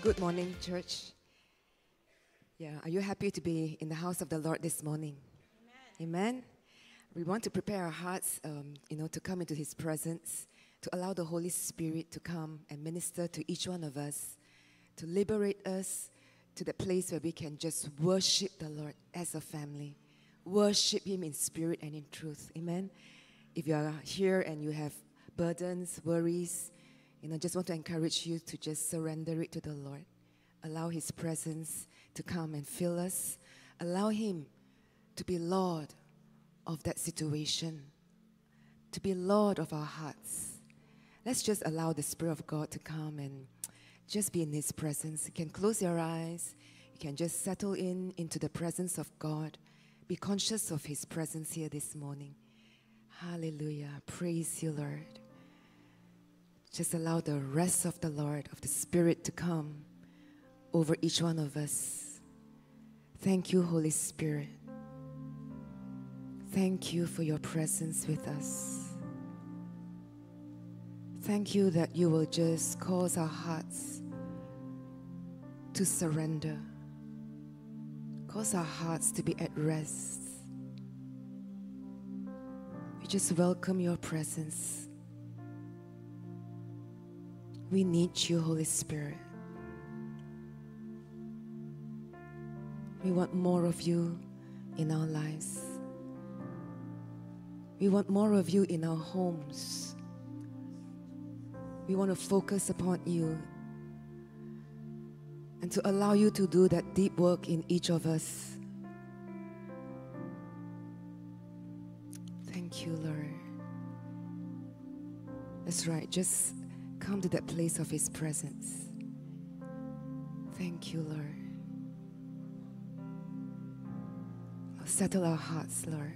Good morning, church. Yeah, are you happy to be in the house of the Lord this morning? Amen. Amen. We want to prepare our hearts, um, you know, to come into His presence, to allow the Holy Spirit to come and minister to each one of us, to liberate us to the place where we can just worship the Lord as a family, worship Him in spirit and in truth. Amen. If you are here and you have burdens, worries, you know, just want to encourage you to just surrender it to the Lord. Allow His presence to come and fill us. Allow Him to be Lord of that situation, to be Lord of our hearts. Let's just allow the Spirit of God to come and just be in His presence. You can close your eyes. You can just settle in into the presence of God. Be conscious of His presence here this morning. Hallelujah. Praise you, Lord. Just allow the rest of the Lord, of the Spirit, to come over each one of us. Thank you, Holy Spirit. Thank you for your presence with us. Thank you that you will just cause our hearts to surrender, cause our hearts to be at rest. We just welcome your presence. We need you, Holy Spirit. We want more of you in our lives. We want more of you in our homes. We want to focus upon you and to allow you to do that deep work in each of us. Thank you, Lord. That's right. Just come to that place of His presence. Thank you, Lord. Settle our hearts, Lord.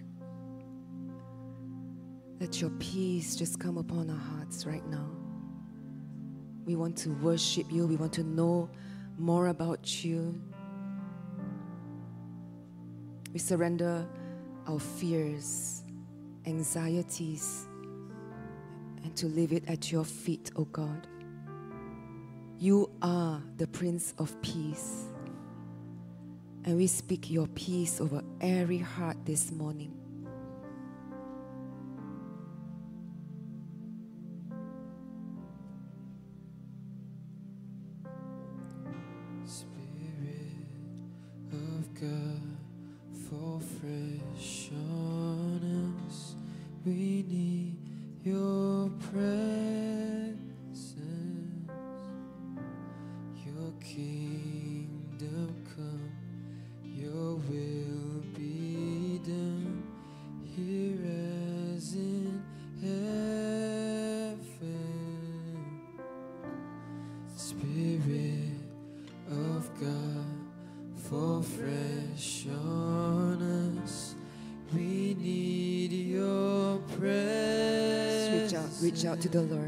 Let your peace just come upon our hearts right now. We want to worship you. We want to know more about you. We surrender our fears, anxieties, and to leave it at your feet, O oh God. You are the Prince of Peace. And we speak your peace over every heart this morning. To the Lord.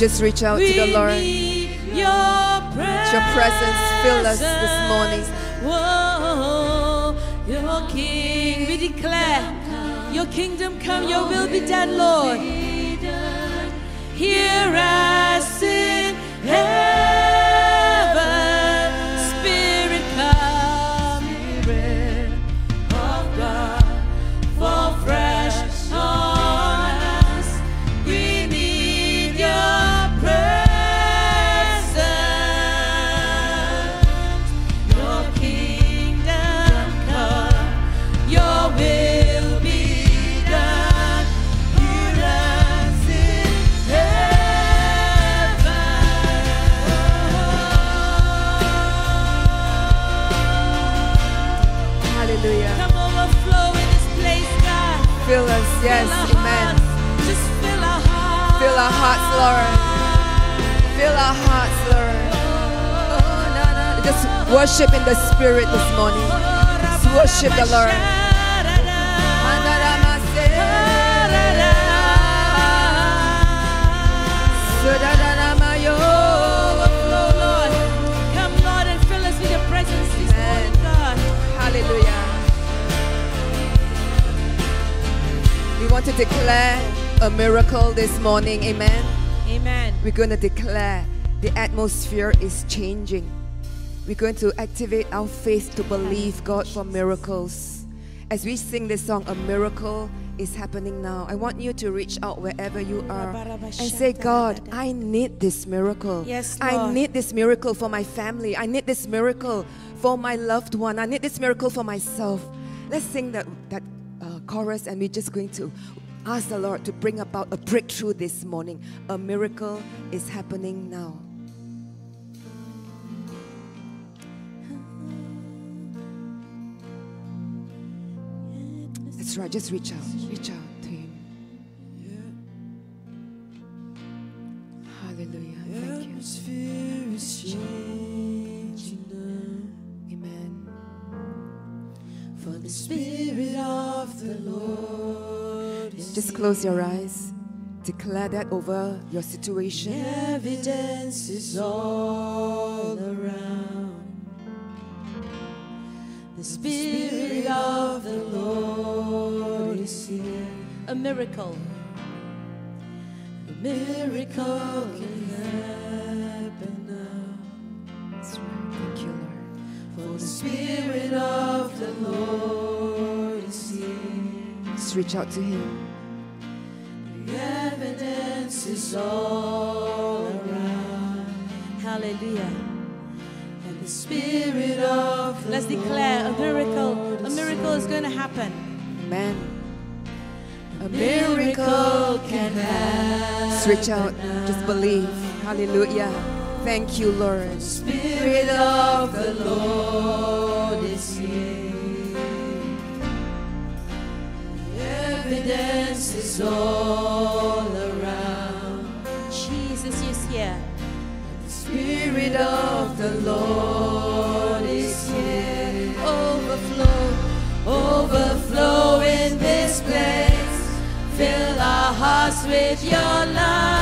Just reach out to the Lord. your presence. your presence fill us this morning. Whoa, your King, we declare, your kingdom come, your will be done, Lord. Here as Lord. Fill our hearts, Lord. Just worship in the spirit this morning. Just worship the Lord. Andaramase. Sudaranamayo. Overflow, Lord. Come, Lord, and fill us with your presence this morning, Hallelujah. We want to declare a miracle this morning. Amen. We're going to declare the atmosphere is changing. We're going to activate our faith to believe God for miracles. As we sing this song, a miracle is happening now. I want you to reach out wherever you are and say, God, I need this miracle. Yes, I need this miracle for my family. I need this miracle for my loved one. I need this miracle for myself. Let's sing that, that uh, chorus and we're just going to ask the Lord to bring about a breakthrough this morning. A miracle is happening now. That's right, just reach out. Reach out to Him. Hallelujah. Thank you. Atmosphere is. Amen. For the Spirit of the Lord is Just close your eyes. Declare that over your situation. Evidence is all around. The Spirit of the Lord is here. A miracle. A miracle can happen now. That's right. Thank you, Lord. For the Spirit of the Lord is here. Just reach out to Him. Is all around. Hallelujah. And the Spirit of the Let's declare a miracle. A miracle is going to happen. Amen. A miracle can happen. Switch out. Just believe. Hallelujah. Thank you, Lord. The Spirit of the Lord is here. The evidence is all Spirit of the Lord is here. Overflow, overflow in this place. Fill our hearts with your love.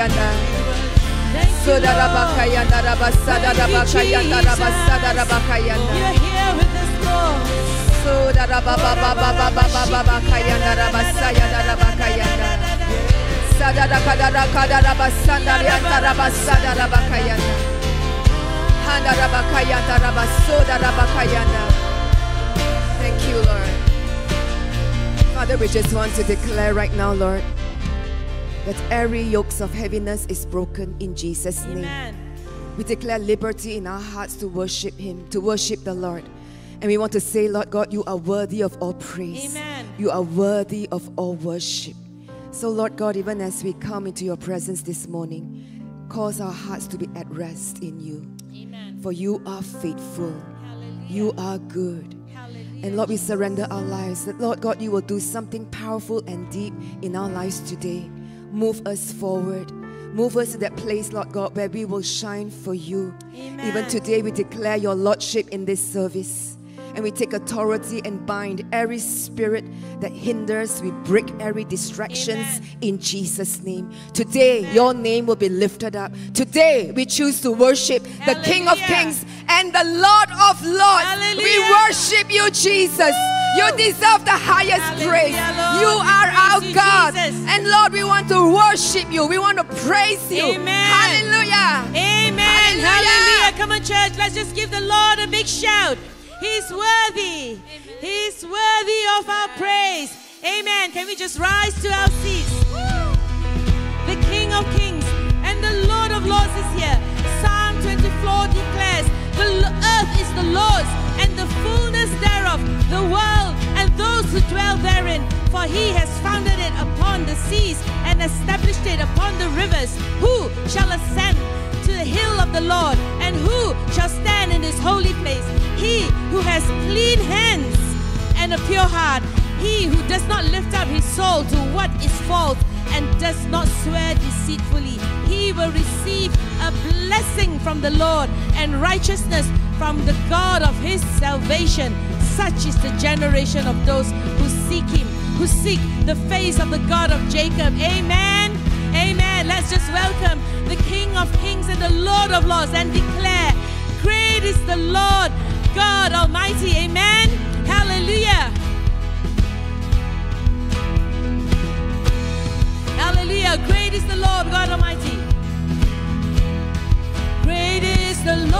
Bakayanda. Sodara bakayanda rabasada rabakayanda rabasada rabakayanda. You're here with us, Lord. Sodara baba baba baba baba bakayanda rabasayanda rabakayanda. Sadara kadara kadara basanda yanda rabasada rabakayanda. Handa rabakayanda rabasoda rabakayanda. Thank you, Lord. Father, we just want to declare right now, Lord, that every yokes of heaviness is broken in Jesus' name. Amen. We declare liberty in our hearts to worship Him, to worship the Lord. And we want to say, Lord God, you are worthy of all praise. Amen. You are worthy of all worship. So, Lord God, even as we come into your presence this morning, cause our hearts to be at rest in you. Amen. For you are faithful, Hallelujah. you are good. Hallelujah. And Lord, we surrender our lives. That Lord God, you will do something powerful and deep in our lives today. Move us forward. Move us to that place, Lord God, where we will shine for you. Amen. Even today, we declare your Lordship in this service. And we take authority and bind every spirit that hinders. We break every distractions Amen. in Jesus' name. Today, your name will be lifted up. Today, we choose to worship the King of Hallelujah. Kings and the Lord of Lords. We worship you, Jesus. You deserve the highest Hallelujah, praise. Lord. You are our you, God. Jesus. And Lord, we want to worship you. We want to praise you. Amen. Hallelujah. Amen. Hallelujah. Hallelujah. Come on, church. Let's just give the Lord a big shout. He's worthy. He's worthy of our praise. Amen. Can we just rise to our seats? The King of Kings and the Lord of Lords is here. Psalm 24 declares, The earth is the Lord's and thereof, the world and those who dwell therein. For he has founded it upon the seas and established it upon the rivers. Who shall ascend to the hill of the Lord? And who shall stand in his holy place? He who has clean hands and a pure heart. He who does not lift up his soul to what is false and does not swear deceitfully. He will receive a blessing from the Lord and righteousness from the God of his salvation. Such is the generation of those who seek him, who seek the face of the God of Jacob. Amen. Amen. Let's just welcome the King of Kings and the Lord of Lords and declare, Great is the Lord God Almighty. Amen. Hallelujah. Hallelujah. Great is the Lord God Almighty. Great is the Lord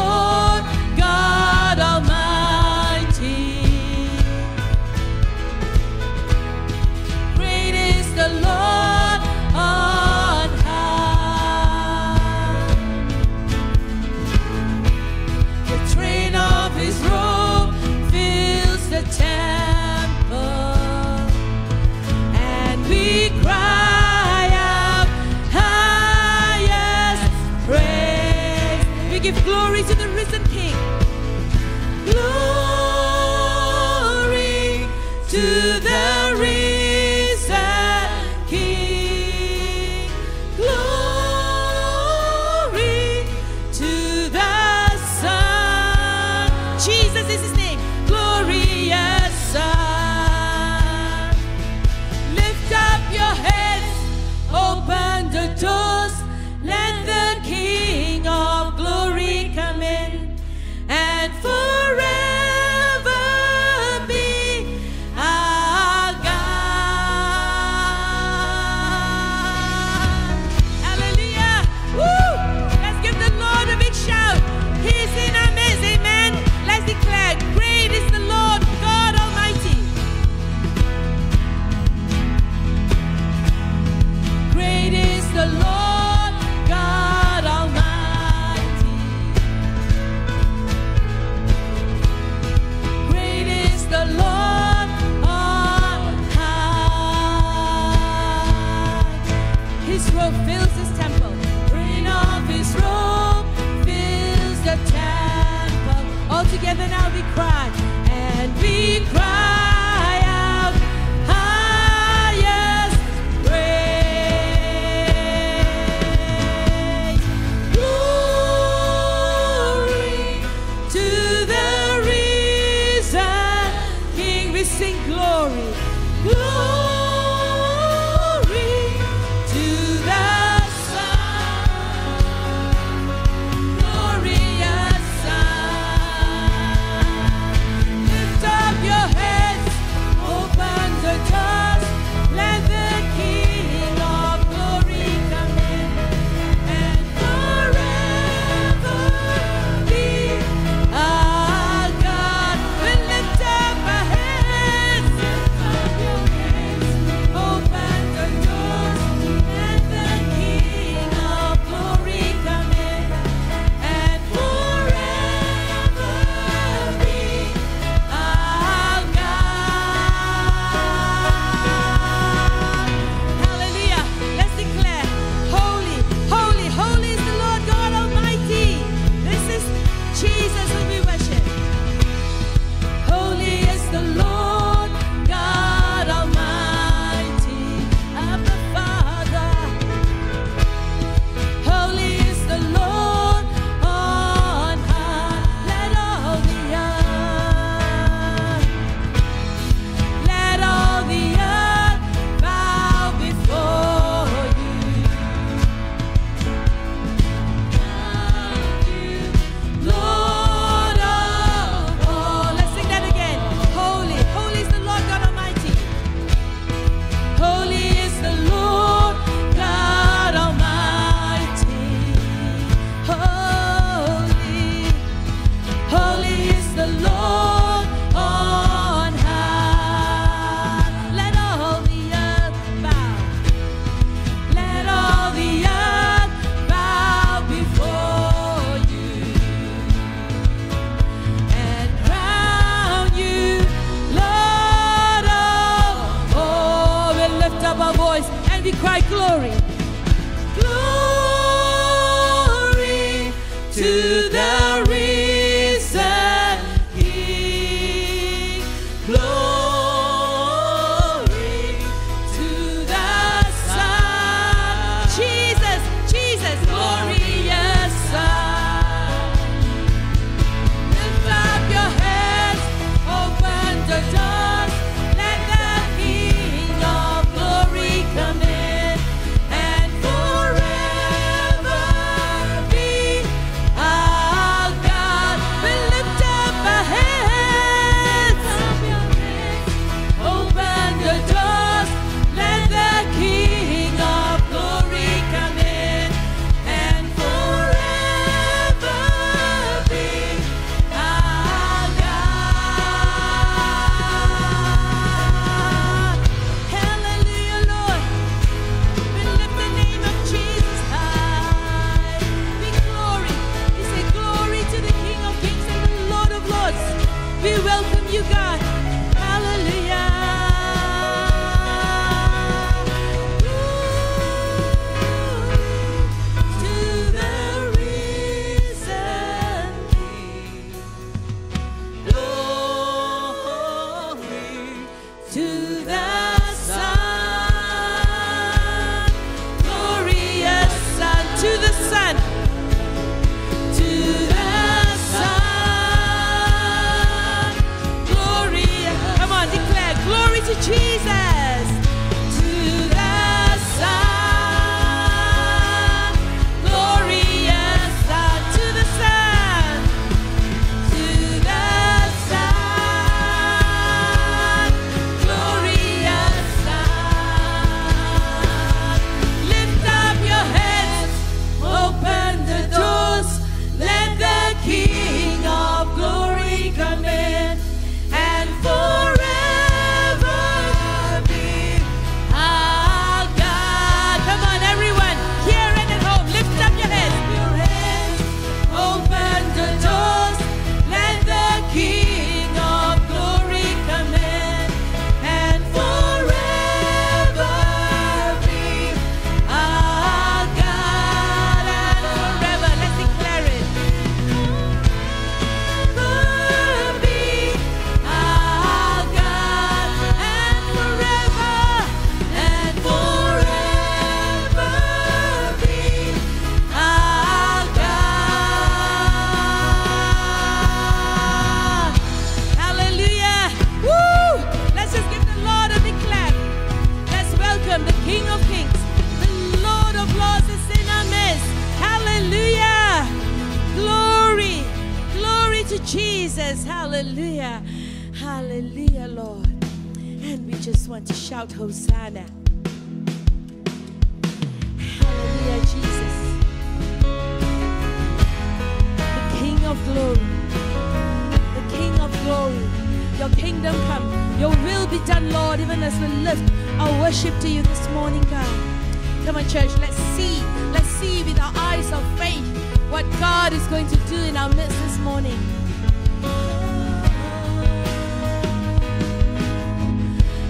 Come on, church, let's see. Let's see with our eyes of faith what God is going to do in our midst this morning.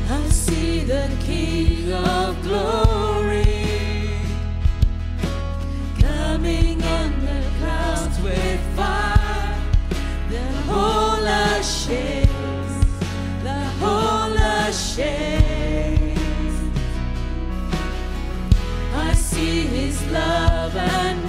I see the King of glory coming on the clouds with fire. The whole earth shakes, the whole earth shakes. love and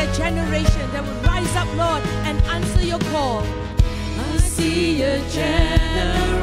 a generation that will rise up, Lord, and answer your call. I see a generation.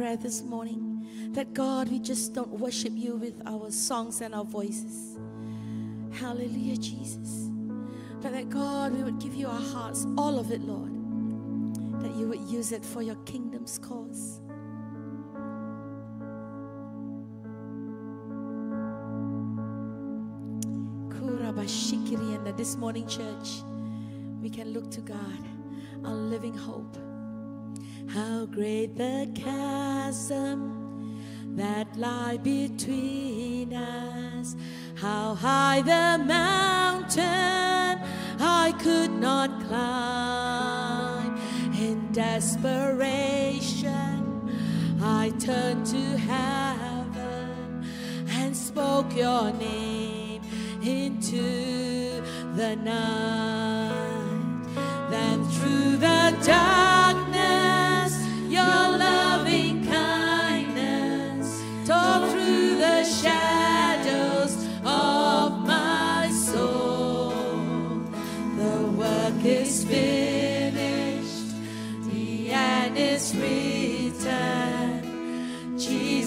prayer this morning that God, we just don't worship you with our songs and our voices. Hallelujah, Jesus. But that God, we would give you our hearts, all of it, Lord, that you would use it for your kingdom's cause. This morning, church, we can look to God, our living hope. How great the chasm that lie between us. How high the mountain I could not climb. In desperation, I turned to heaven and spoke your name into the night. Then through the darkness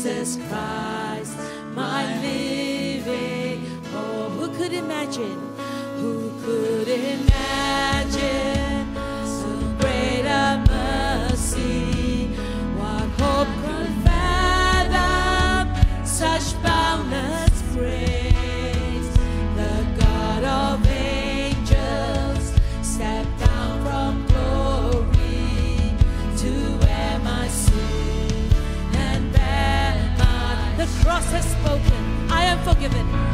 Jesus Christ, my living hope. Who could imagine? Who could cross has spoken. I am forgiven.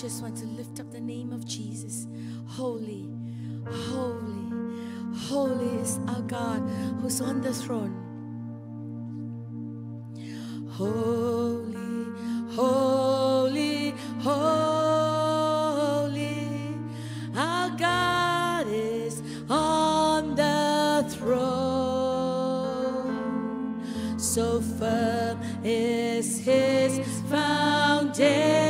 Just want to lift up the name of Jesus. Holy, holy, holy is our God who's on the throne. Holy, holy, holy, our God is on the throne. So firm is his foundation,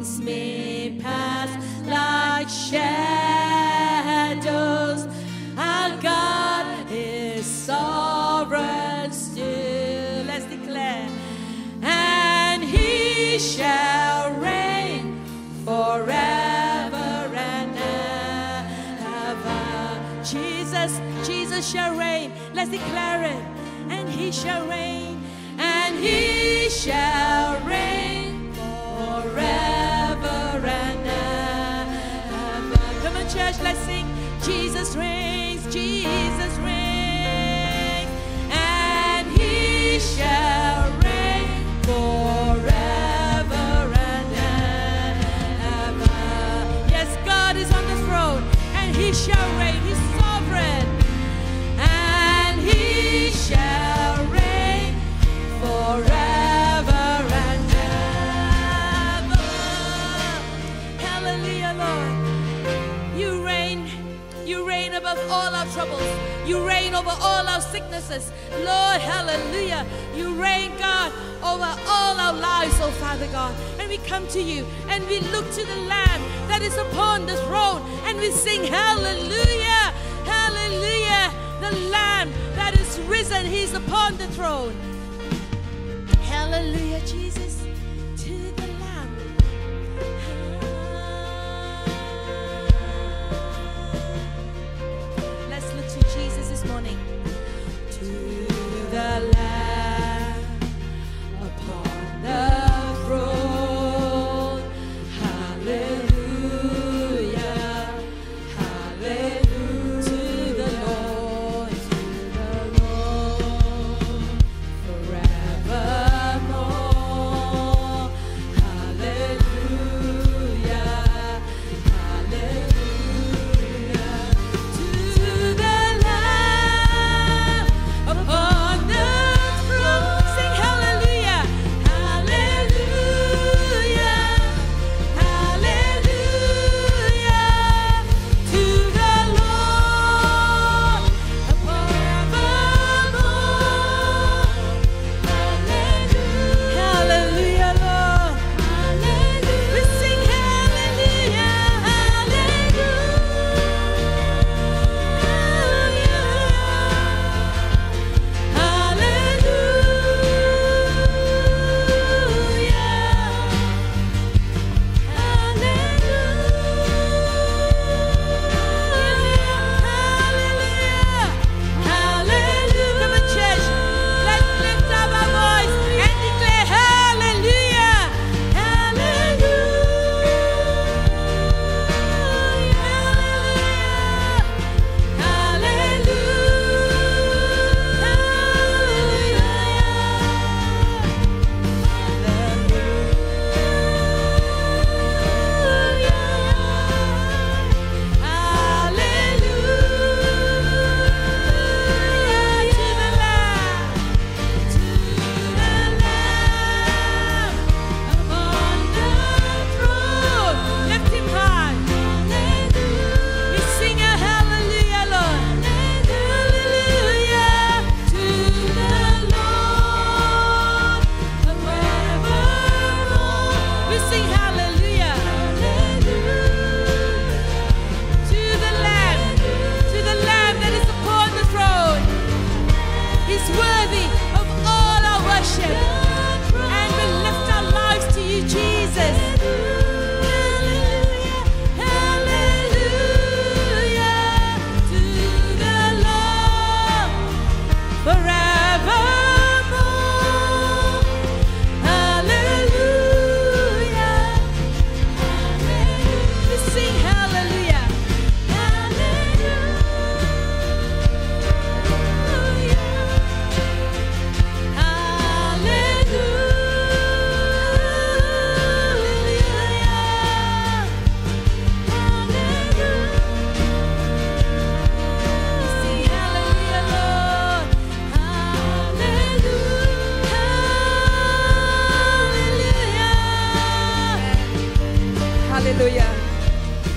may pass like shadows, our God is sovereign still. Let's declare and he shall reign forever and ever. Jesus, Jesus shall reign. Let's declare it. And he shall reign, and he shall reign forever Come on, church, let's sing. Jesus reigns, Jesus reigns, and he shall troubles. You reign over all our sicknesses. Lord, hallelujah. You reign, God, over all our lives, oh Father God. And we come to you and we look to the Lamb that is upon the throne and we sing hallelujah, hallelujah. The Lamb that is risen, He's upon the throne. Hallelujah, Jesus,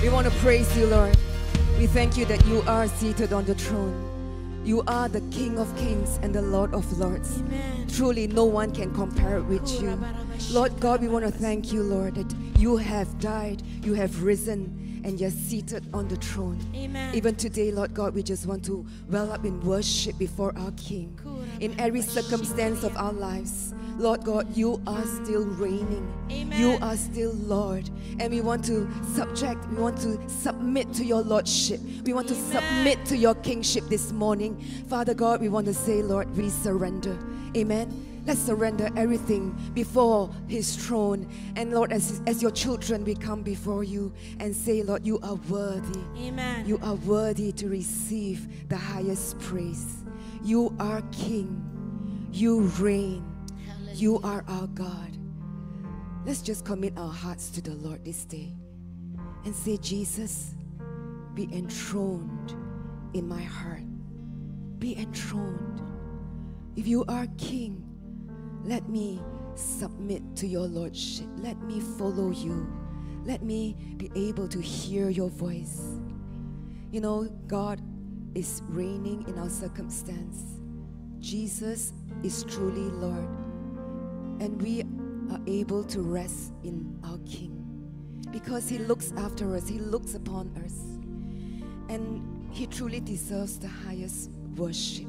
We want to praise you, Lord. We thank you that you are seated on the throne. You are the King of kings and the Lord of lords. Amen. Truly, no one can compare with you. Lord God, we want to thank you, Lord, that you have died, you have risen, and you're seated on the throne. Amen. Even today, Lord God, we just want to well up in worship before our King. In every circumstance of our lives, Lord God, you are still reigning. Amen. You are still Lord. And we want to subject, we want to submit to your Lordship. We want to submit to your kingship this morning. Father God, we want to say, Lord, we surrender. Amen. Let's surrender everything before His throne. And Lord, as, as your children, we come before you and say, Lord, you are worthy. Amen. You are worthy to receive the highest praise. You are King. You reign. You are our God. Let's just commit our hearts to the Lord this day and say, Jesus, be enthroned in my heart. Be enthroned. If you are King, let me submit to your Lordship. Let me follow you. Let me be able to hear your voice. You know, God is reigning in our circumstance. Jesus is truly Lord. And we are able to rest in our King because He looks after us, He looks upon us. And He truly deserves the highest worship.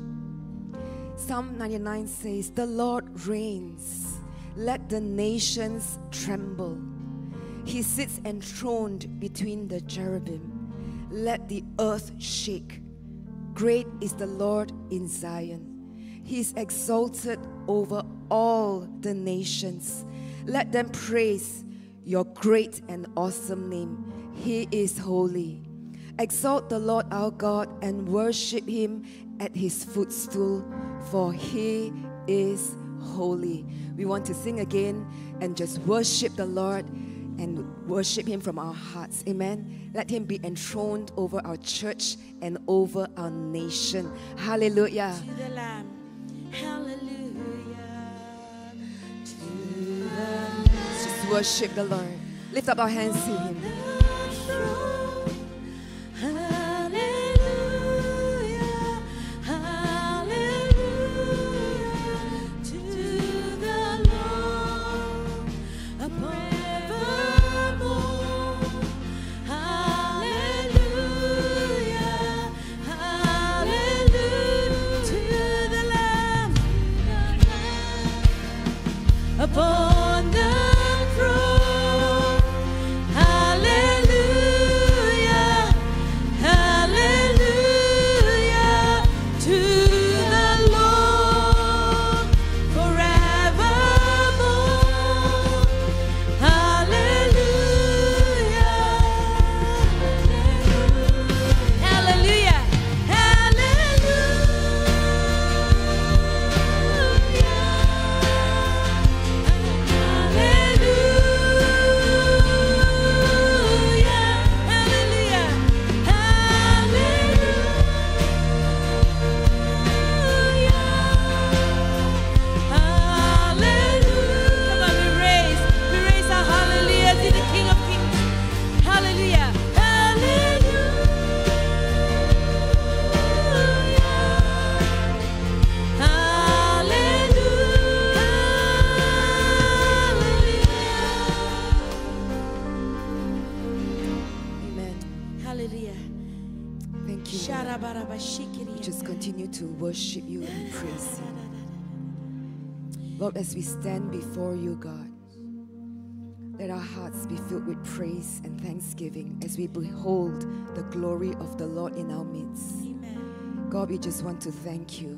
Psalm 99 says, The Lord reigns, let the nations tremble. He sits enthroned between the cherubim, let the earth shake. Great is the Lord in Zion. He is exalted over all the nations. Let them praise your great and awesome name. He is holy. Exalt the Lord our God and worship him at his footstool, for he is holy. We want to sing again and just worship the Lord and worship him from our hearts. Amen. Let him be enthroned over our church and over our nation. Hallelujah. To the Lamb. Hallelujah. Let's just worship the Lord. Lift up our hands to him. Worship you and praise you. Lord, as we stand before you, God, let our hearts be filled with praise and thanksgiving as we behold the glory of the Lord in our midst. Amen. God, we just want to thank you.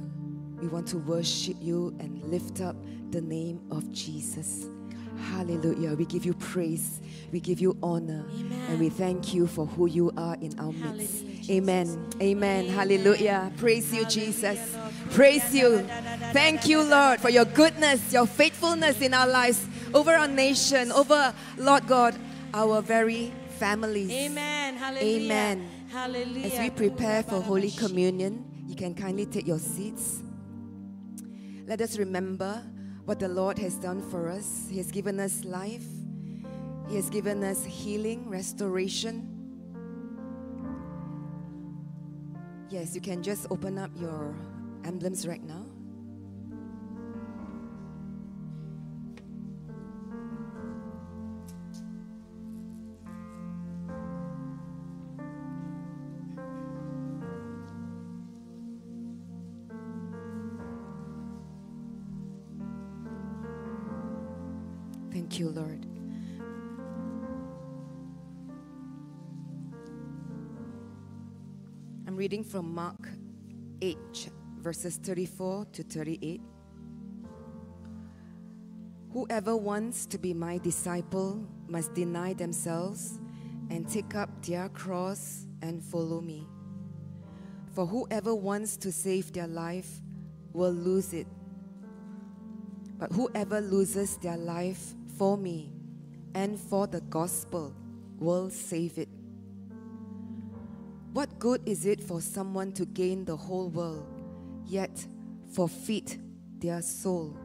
We want to worship you and lift up the name of Jesus. Hallelujah. We give you praise. We give you honor. And we thank you for who you are in our midst. Hallelujah, Jesus. Amen. Amen. Hallelujah. Praise you, Jesus. Lord. Praise you. Thank you, Lord, for your goodness, your faithfulness in our lives, over our nation, over, Lord God, our very families. Amen. Hallelujah. Amen. Hallelujah. As we prepare for Holy Communion, you can kindly take your seats. Let us remember what the Lord has done for us. He has given us life, He has given us healing, restoration. Yes, you can just open up your emblems right now. From Mark 8, verses 34 to 38. Whoever wants to be my disciple must deny themselves and take up their cross and follow me. For whoever wants to save their life will lose it. But whoever loses their life for me and for the gospel will save it. Good is it for someone to gain the whole world, yet forfeit their soul?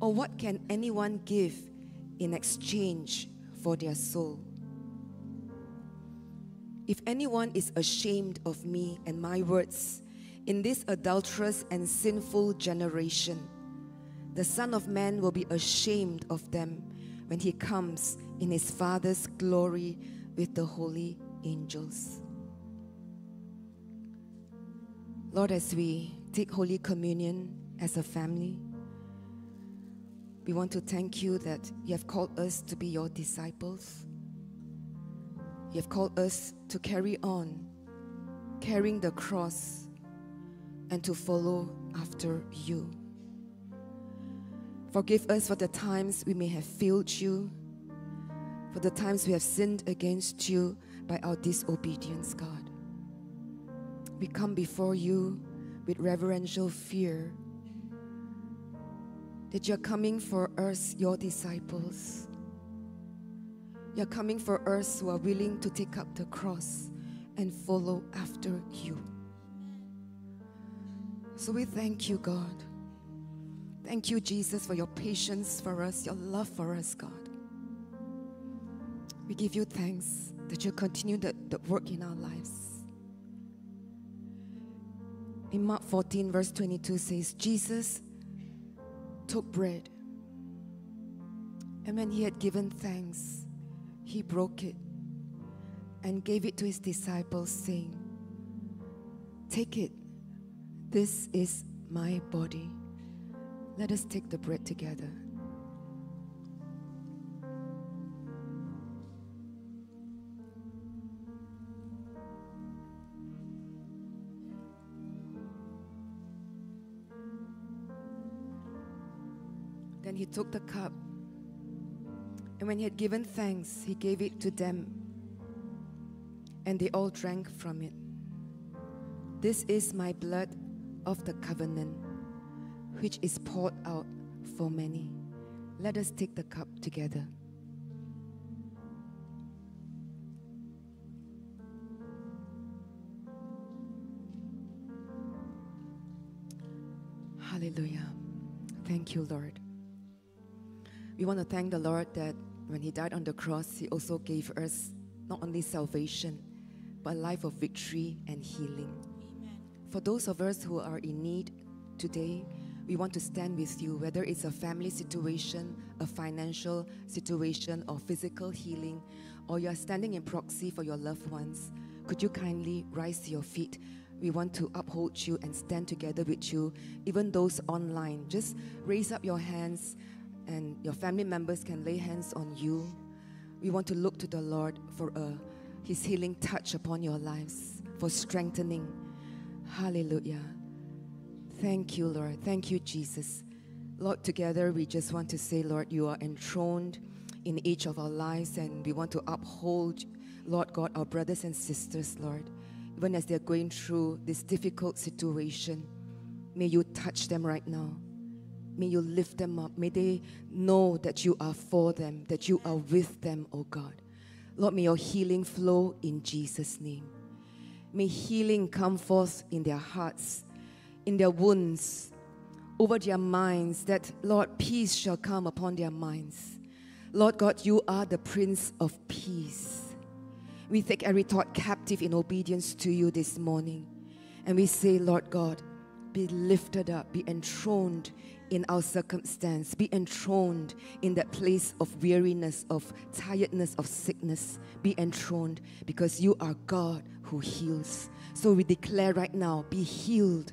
Or what can anyone give in exchange for their soul? If anyone is ashamed of me and my words in this adulterous and sinful generation, the Son of Man will be ashamed of them when he comes in his Father's glory with the holy angels. Lord, as we take Holy Communion as a family, we want to thank you that you have called us to be your disciples. You have called us to carry on, carrying the cross, and to follow after you. Forgive us for the times we may have failed you, for the times we have sinned against you by our disobedience, God. We come before you with reverential fear that you're coming for us, your disciples. You're coming for us who are willing to take up the cross and follow after you. So we thank you, God. Thank you, Jesus, for your patience for us, your love for us, God. We give you thanks that you continue the, the work in our lives. In Mark 14, verse 22 says, Jesus took bread, and when he had given thanks, he broke it and gave it to his disciples, saying, Take it, this is my body. Let us take the bread together. Then he took the cup, and when he had given thanks, he gave it to them, and they all drank from it. This is my blood of the covenant, which is poured out for many. Let us take the cup together. Hallelujah. Thank you, Lord. We want to thank the Lord that when He died on the cross, He also gave us not only salvation, but a life of victory and healing. For those of us who are in need today, we want to stand with you, whether it's a family situation, a financial situation, or physical healing, or you are standing in proxy for your loved ones. Could you kindly rise to your feet? We want to uphold you and stand together with you, even those online. Just raise up your hands, and your family members can lay hands on you. We want to look to the Lord for a, His healing touch upon your lives, for strengthening. Hallelujah. Thank you, Lord. Thank you, Jesus. Lord, together we just want to say, Lord, you are enthroned in each of our lives, and we want to uphold, Lord God, our brothers and sisters, Lord, even as they're going through this difficult situation. May you touch them right now. May you lift them up. May they know that you are for them, that you are with them, oh God. Lord, may your healing flow in Jesus' name. May healing come forth in their hearts, in their wounds, over their minds, that, Lord, peace shall come upon their minds. Lord God, you are the Prince of Peace. We take every thought captive in obedience to you this morning. And we say, Lord God, be lifted up, be enthroned in our circumstance, be enthroned in that place of weariness, of tiredness, of sickness. Be enthroned because you are God who heals. So we declare right now be healed,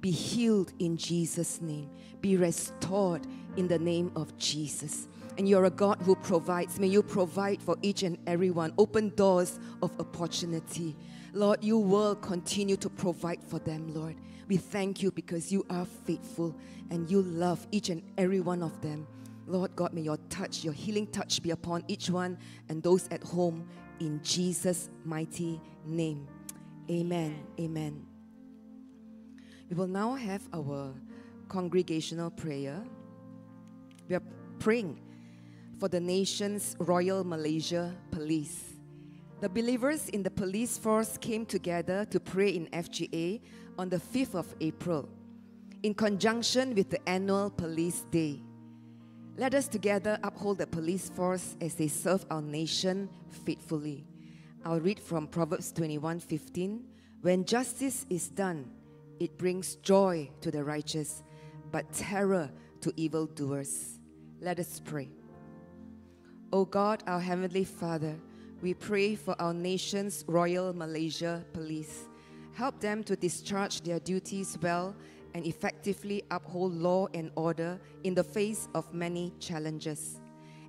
be healed in Jesus' name, be restored in the name of Jesus. And you're a God who provides. May you provide for each and everyone. Open doors of opportunity. Lord, you will continue to provide for them, Lord. We thank you because you are faithful and you love each and every one of them. Lord God, may your touch, your healing touch be upon each one and those at home in Jesus' mighty name. Amen. Amen. We will now have our congregational prayer. We are praying for the nation's Royal Malaysia Police. The believers in the police force came together to pray in FGA on the 5th of April in conjunction with the annual Police Day. Let us together uphold the police force as they serve our nation faithfully. I'll read from Proverbs 21:15. When justice is done, it brings joy to the righteous, but terror to evildoers. Let us pray. O God, our Heavenly Father, we pray for our nation's Royal Malaysia Police. Help them to discharge their duties well and effectively uphold law and order in the face of many challenges.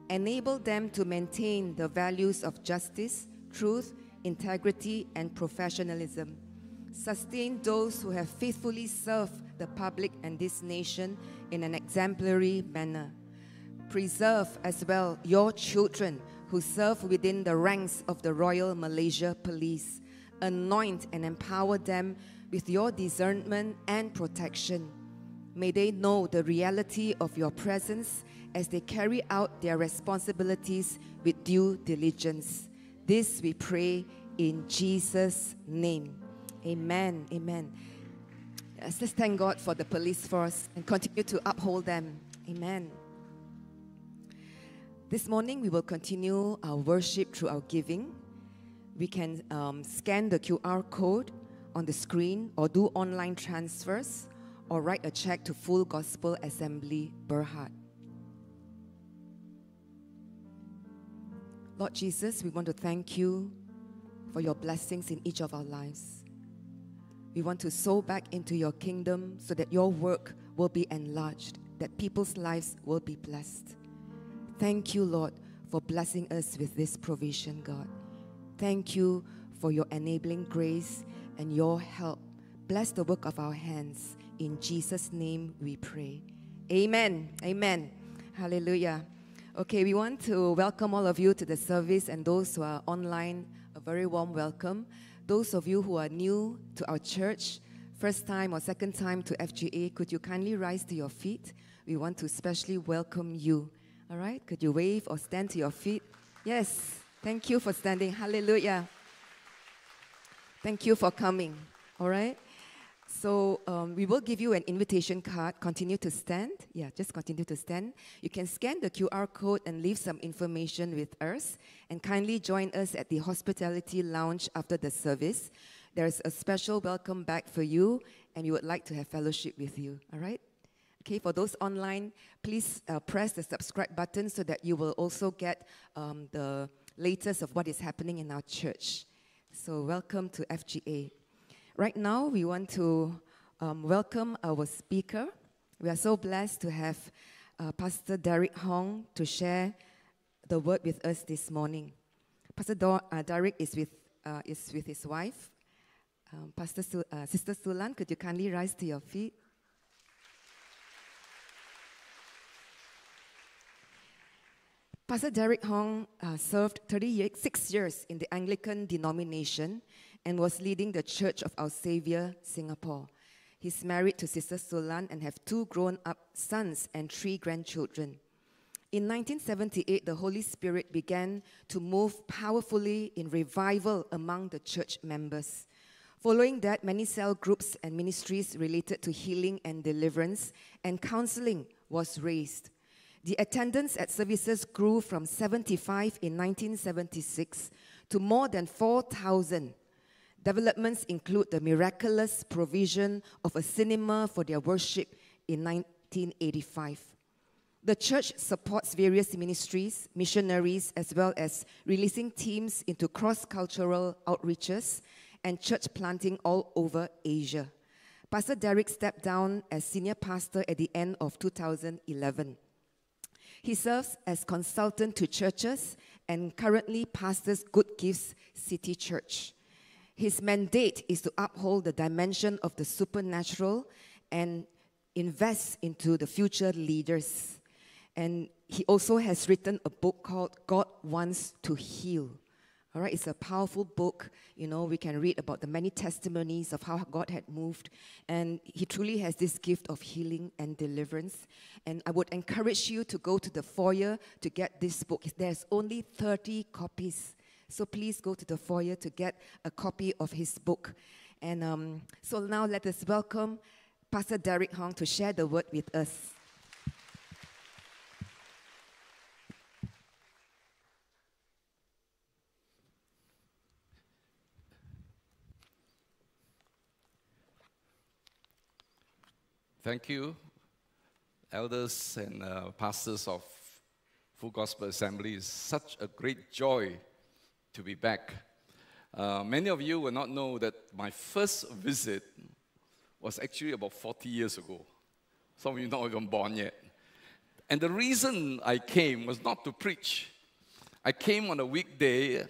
Enable them to maintain the values of justice, truth, integrity, and professionalism. Sustain those who have faithfully served the public and this nation in an exemplary manner. Preserve as well your children who serve within the ranks of the Royal Malaysia Police. Anoint and empower them with your discernment and protection. May they know the reality of your presence as they carry out their responsibilities with due diligence. This we pray in Jesus' name. Amen. Amen. Let's thank God for the police force and continue to uphold them. Amen. This morning, we will continue our worship through our giving. We can um, scan the QR code on the screen or do online transfers or write a check to Full Gospel Assembly, Berhad. Lord Jesus, we want to thank you for your blessings in each of our lives. We want to sow back into your kingdom so that your work will be enlarged, that people's lives will be blessed. Thank you, Lord, for blessing us with this provision, God. Thank you for your enabling grace and your help. Bless the work of our hands. In Jesus' name we pray. Amen. Amen. Hallelujah. Okay, we want to welcome all of you to the service and those who are online, a very warm welcome. Those of you who are new to our church, first time or second time to FGA, could you kindly rise to your feet? We want to especially welcome you. All right, could you wave or stand to your feet? Yes, thank you for standing. Hallelujah. Thank you for coming. All right. So um, we will give you an invitation card. Continue to stand. Yeah, just continue to stand. You can scan the QR code and leave some information with us. And kindly join us at the hospitality lounge after the service. There's a special welcome back for you, and we would like to have fellowship with you. All right? Okay, for those online, please uh, press the subscribe button so that you will also get um, the latest of what is happening in our church. So, welcome to FGA. Right now, we want to um, welcome our speaker. We are so blessed to have uh, Pastor Derek Hong to share the word with us this morning. Pastor Do- uh, Derek is with, uh, is with his wife. Um, Pastor Su- uh, Sister Sulan, could you kindly rise to your feet? Pastor Derek Hong uh, served 36 years in the Anglican denomination and was leading the Church of Our Savior, Singapore. He's married to Sister Sulan and have two grown up sons and three grandchildren. In 1978, the Holy Spirit began to move powerfully in revival among the church members. Following that, many cell groups and ministries related to healing and deliverance and counseling was raised. The attendance at services grew from 75 in 1976 to more than 4,000. Developments include the miraculous provision of a cinema for their worship in 1985. The church supports various ministries, missionaries, as well as releasing teams into cross cultural outreaches and church planting all over Asia. Pastor Derek stepped down as senior pastor at the end of 2011. He serves as consultant to churches and currently pastors Good Gifts City Church. His mandate is to uphold the dimension of the supernatural and invest into the future leaders. And he also has written a book called God Wants to Heal. All right, it's a powerful book. You know, we can read about the many testimonies of how God had moved. And he truly has this gift of healing and deliverance. And I would encourage you to go to the foyer to get this book. There's only 30 copies. So please go to the foyer to get a copy of his book. And um, so now let us welcome Pastor Derek Hong to share the word with us. Thank you, elders and uh, pastors of Full Gospel Assembly. It's such a great joy to be back. Uh, many of you will not know that my first visit was actually about 40 years ago. Some of you not even born yet. And the reason I came was not to preach. I came on a weekday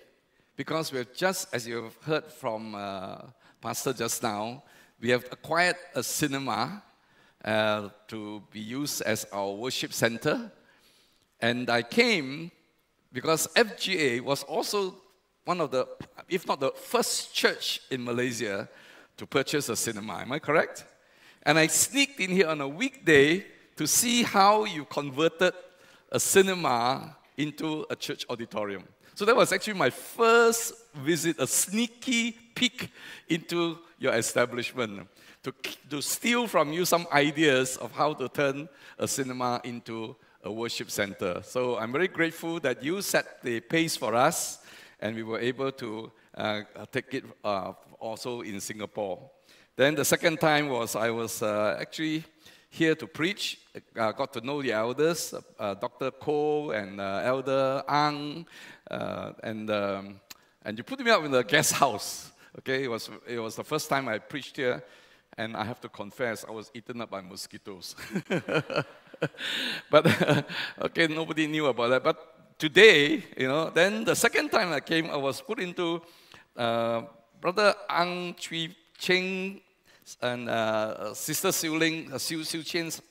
because we have just, as you have heard from uh, Pastor just now, we have acquired a cinema uh, to be used as our worship center. And I came because FGA was also one of the, if not the first church in Malaysia to purchase a cinema. Am I correct? And I sneaked in here on a weekday to see how you converted a cinema into a church auditorium. So that was actually my first visit, a sneaky peek into your establishment to, to steal from you some ideas of how to turn a cinema into a worship center. So I'm very grateful that you set the pace for us and we were able to uh, take it uh, also in Singapore. Then the second time was I was uh, actually here to preach. I got to know the elders, uh, Dr. Ko and uh, Elder Ang, uh, and, um, and you put me up in the guest house. Okay, it was, it was the first time I preached here, and I have to confess, I was eaten up by mosquitoes. but, okay, nobody knew about that. But today, you know, then the second time I came, I was put into uh, Brother Ang Chui Cheng and uh, Sister Siu Ling, uh, Siu, Siu Chen's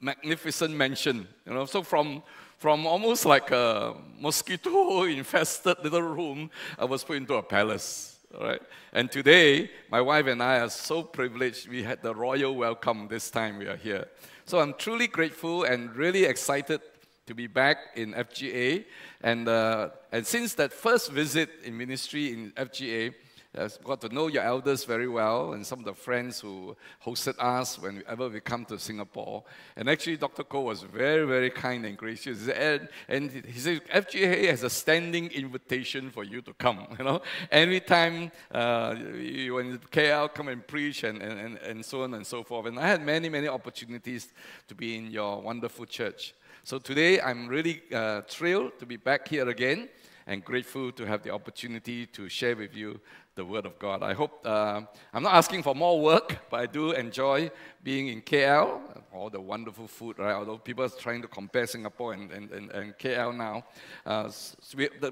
magnificent mansion. You know, so from from almost like a mosquito-infested little room, I was put into a palace. All right. And today, my wife and I are so privileged. We had the royal welcome this time we are here. So I'm truly grateful and really excited to be back in FGA. And, uh, and since that first visit in ministry in FGA, I've got to know your elders very well and some of the friends who hosted us whenever we come to Singapore. And actually, Dr. Ko was very, very kind and gracious. And, and he said, FGA has a standing invitation for you to come. You know, anytime uh, you, when KL come and preach and, and, and so on and so forth. And I had many, many opportunities to be in your wonderful church. So today, I'm really uh, thrilled to be back here again and grateful to have the opportunity to share with you the Word of God. I hope, uh, I'm not asking for more work, but I do enjoy being in KL, all the wonderful food, right? Although people are trying to compare Singapore and, and, and, and KL now. Uh,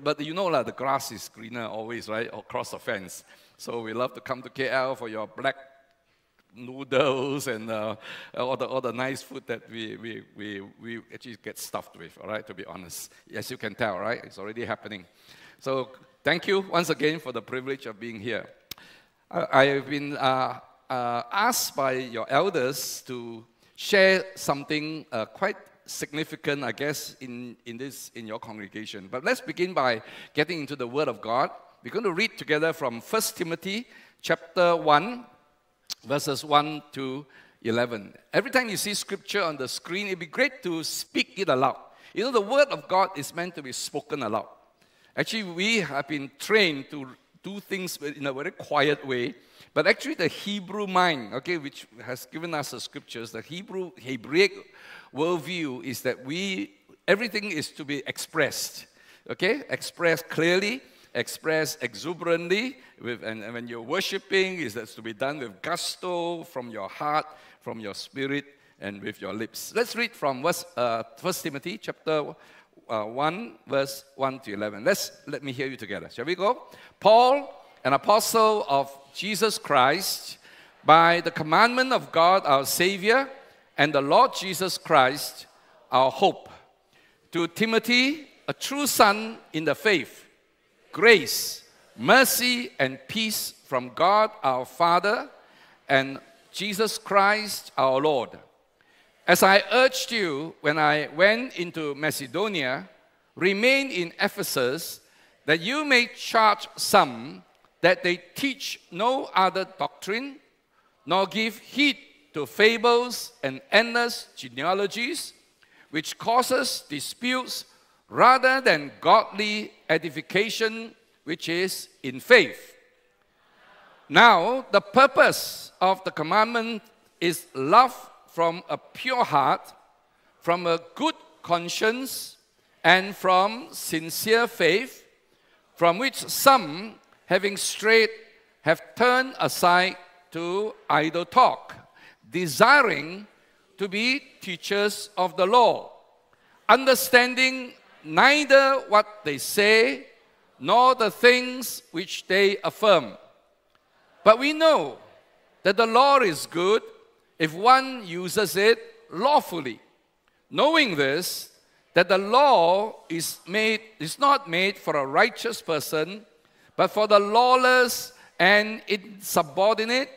but you know, like, the grass is greener always, right? Across the fence. So we love to come to KL for your black noodles and uh, all, the, all the nice food that we, we, we, we actually get stuffed with, all right, to be honest. As you can tell, right? It's already happening. So thank you once again for the privilege of being here. I, have been uh, uh, asked by your elders to share something uh, quite significant, I guess, in, in, this, in your congregation. But let's begin by getting into the Word of God. We're going to read together from 1 Timothy chapter 1, verses 1 to 11. Every time you see scripture on the screen, it'd be great to speak it aloud. You know, the word of God is meant to be spoken aloud. Actually, we have been trained to do things in a very quiet way. But actually, the Hebrew mind, okay, which has given us the scriptures, the Hebrew Hebraic worldview is that we everything is to be expressed, okay, expressed clearly expressed exuberantly, with, and, and when you're worshiping, is that to be done with gusto from your heart, from your spirit, and with your lips. Let's read from verse, uh, 1 Timothy chapter uh, 1, verse 1 to 11. Let's, let me hear you together. Shall we go? Paul, an apostle of Jesus Christ, by the commandment of God our Savior and the Lord Jesus Christ, our hope. To Timothy, a true son in the faith grace, mercy, and peace from God our Father and Jesus Christ our Lord. As I urged you when I went into Macedonia, remain in Ephesus, that you may charge some that they teach no other doctrine, nor give heed to fables and endless genealogies, which causes disputes rather than godly edification, which is in faith. Now, the purpose of the commandment is love from a pure heart, from a good conscience, and from sincere faith, from which some, having strayed, have turned aside to idle talk, desiring to be teachers of the law, understanding neither what they say nor the things which they affirm. But we know that the law is good if one uses it lawfully. Knowing this, that the law is made is not made for a righteous person, but for the lawless and insubordinate,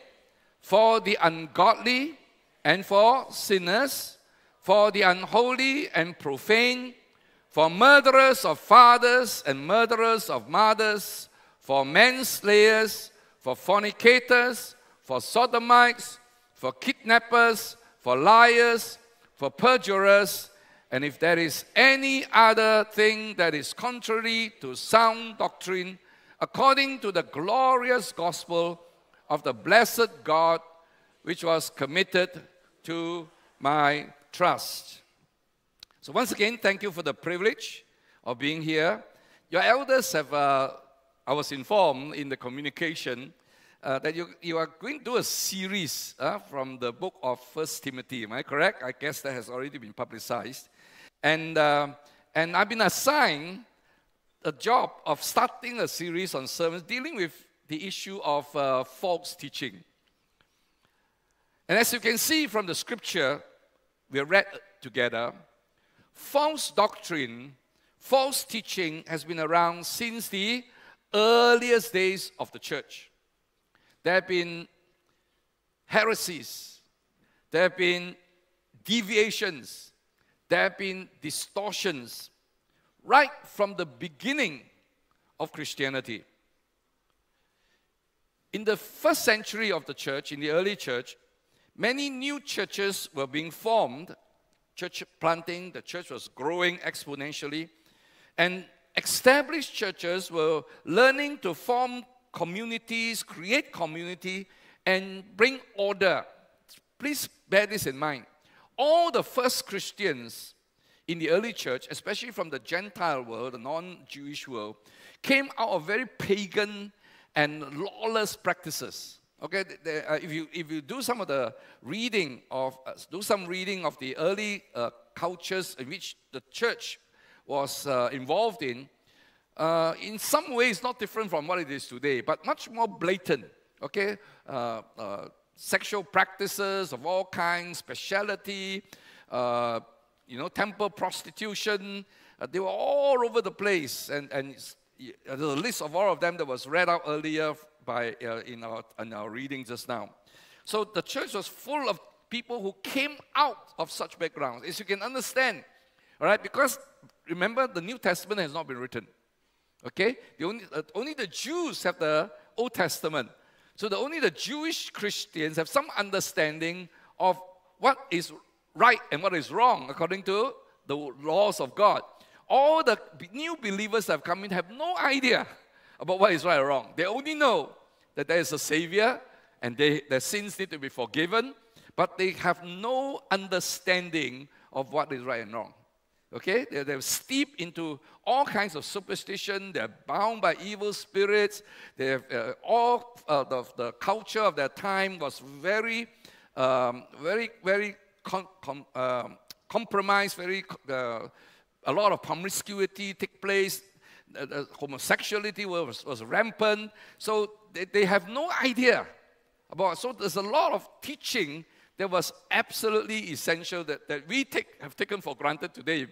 for the ungodly and for sinners, for the unholy and profane, for murderers of fathers and murderers of mothers, for manslayers, for fornicators, for sodomites, for kidnappers, for liars, for perjurers, and if there is any other thing that is contrary to sound doctrine, according to the glorious gospel of the blessed God, which was committed to my trust. So, once again, thank you for the privilege of being here. Your elders have, uh, I was informed in the communication uh, that you, you are going to do a series uh, from the book of First Timothy. Am I correct? I guess that has already been publicized. And, uh, and I've been assigned the job of starting a series on sermons dealing with the issue of uh, false teaching. And as you can see from the scripture we read together, false doctrine, false teaching has been around since the earliest days of the church. There have been heresies, there have been deviations, there have been distortions right from the beginning of Christianity. In the first century of the church, in the early church, many new churches were being formed. Church planting, the church was growing exponentially. And established churches were learning to form communities, create community, and bring order. Please bear this in mind. All the first Christians in the early church, especially from the Gentile world, the non Jewish world, came out of very pagan and lawless practices. Okay, uh, if, you, if you do some of the reading of, uh, do some reading of the early uh, cultures in which the church was uh, involved in, uh, in some ways not different from what it is today, but much more blatant. Okay, uh, sexual practices of all kinds, speciality, you know, temple prostitution. Uh, they were all over the place. And, and uh, the list of all of them that was read out earlier by, uh, in, our, in our reading just now. So the church was full of people who came out of such backgrounds, as you can understand. All right, because remember, the New Testament has not been written. Okay? The only, uh, only the Jews have the Old Testament. So the, only the Jewish Christians have some understanding of what is right and what is wrong according to the laws of God. All the new believers that have come in have no idea about what is right or wrong. They only know that there is a Savior and they, their sins need to be forgiven, but they have no understanding of what is right and wrong. Okay? They're, they're steeped into all kinds of superstition. They're bound by evil spirits. They have, uh, all uh, the, the culture of their time was very, um, very, very com, com, uh, compromise, very uh, a lot of promiscuity took place. homosexuality was, was rampant. So they, they have no idea about. So there's a lot of teaching that was absolutely essential that, that we take, have taken for granted today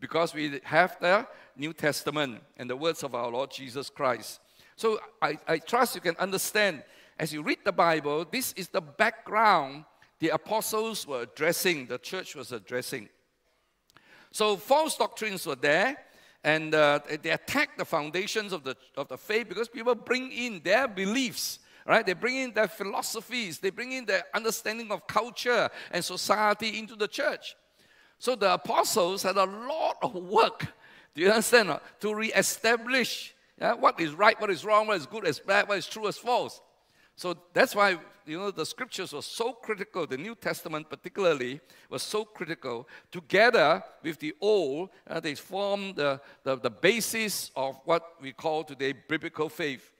because we have the New Testament and the words of our Lord Jesus Christ. So I, I trust you can understand as you read the Bible, this is the background the apostles were addressing, the church was addressing. So false doctrines were there, and uh, they attacked the foundations of the, of the faith because people bring in their beliefs, right? They bring in their philosophies, they bring in their understanding of culture and society into the church. So the apostles had a lot of work, do you understand? To re-establish yeah, what is right, what is wrong, what is good, what is bad, what is true, what is false. So that's why you know the scriptures were so critical. The New Testament, particularly, was so critical. Together with the Old, uh, they form the, the, the, basis of what we call today biblical faith.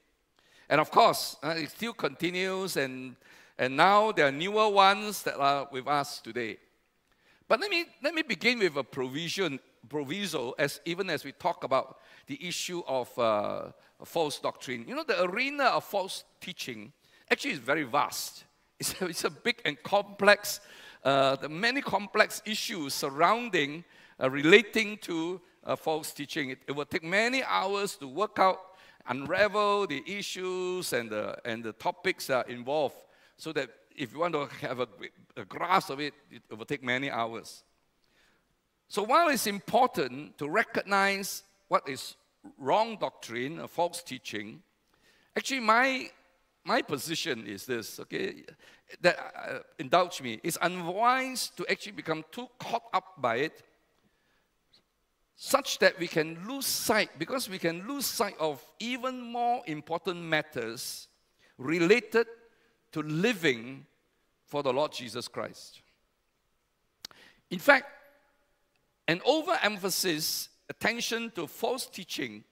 And of course, uh, it still continues, and And now there are newer ones that are with us today. But let me, let me begin with a provision, proviso, as even as we talk about the issue of uh, false doctrine. You know, the arena of false teaching actually is very vast. It's a, it's a big and complex, uh, the many complex issues surrounding, uh, relating to uh, false teaching. It, it will take many hours to work out, unravel the issues and the, and the topics are involved so that if you want to have a, a grasp of it, it will take many hours. So while it's important to recognize what is wrong doctrine, a false teaching, actually my my position is this, okay, that uh, indulge me, it's unwise to actually become too caught up by it, such that we can lose sight, because we can lose sight of even more important matters related to living for the Lord Jesus Christ. In fact, an overemphasis, attention to false teaching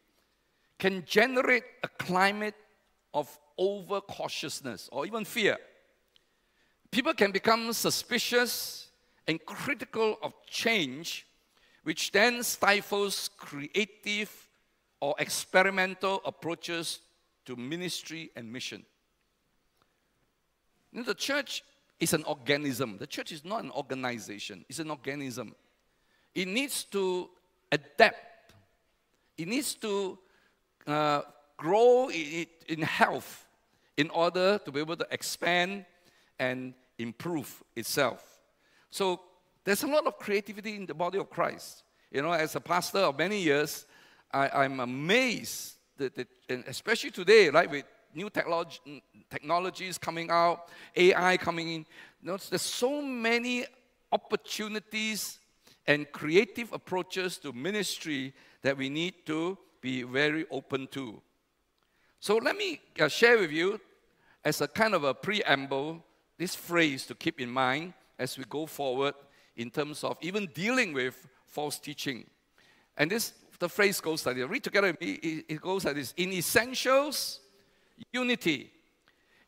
can generate a climate of overcautiousness or even fear. People can become suspicious and critical of change, which then stifles creative or experimental approaches to ministry and mission. You know, the church is an organism. The church is not an organization, it's an organism. It needs to adapt, it needs to uh, grow in, in health in order to be able to expand and improve itself. So there's a lot of creativity in the body of Christ. You know, as a pastor of many years, I, am amazed that, that, especially today, right, with new technologies coming out, AI coming in, you know, there's so many opportunities and creative approaches to ministry that we need to be very open to. So let me uh, share with you, as a kind of a preamble, this phrase to keep in mind as we go forward in terms of even dealing with false teaching. And this, the phrase goes like this. Read together with me. It goes like this. In essentials, unity.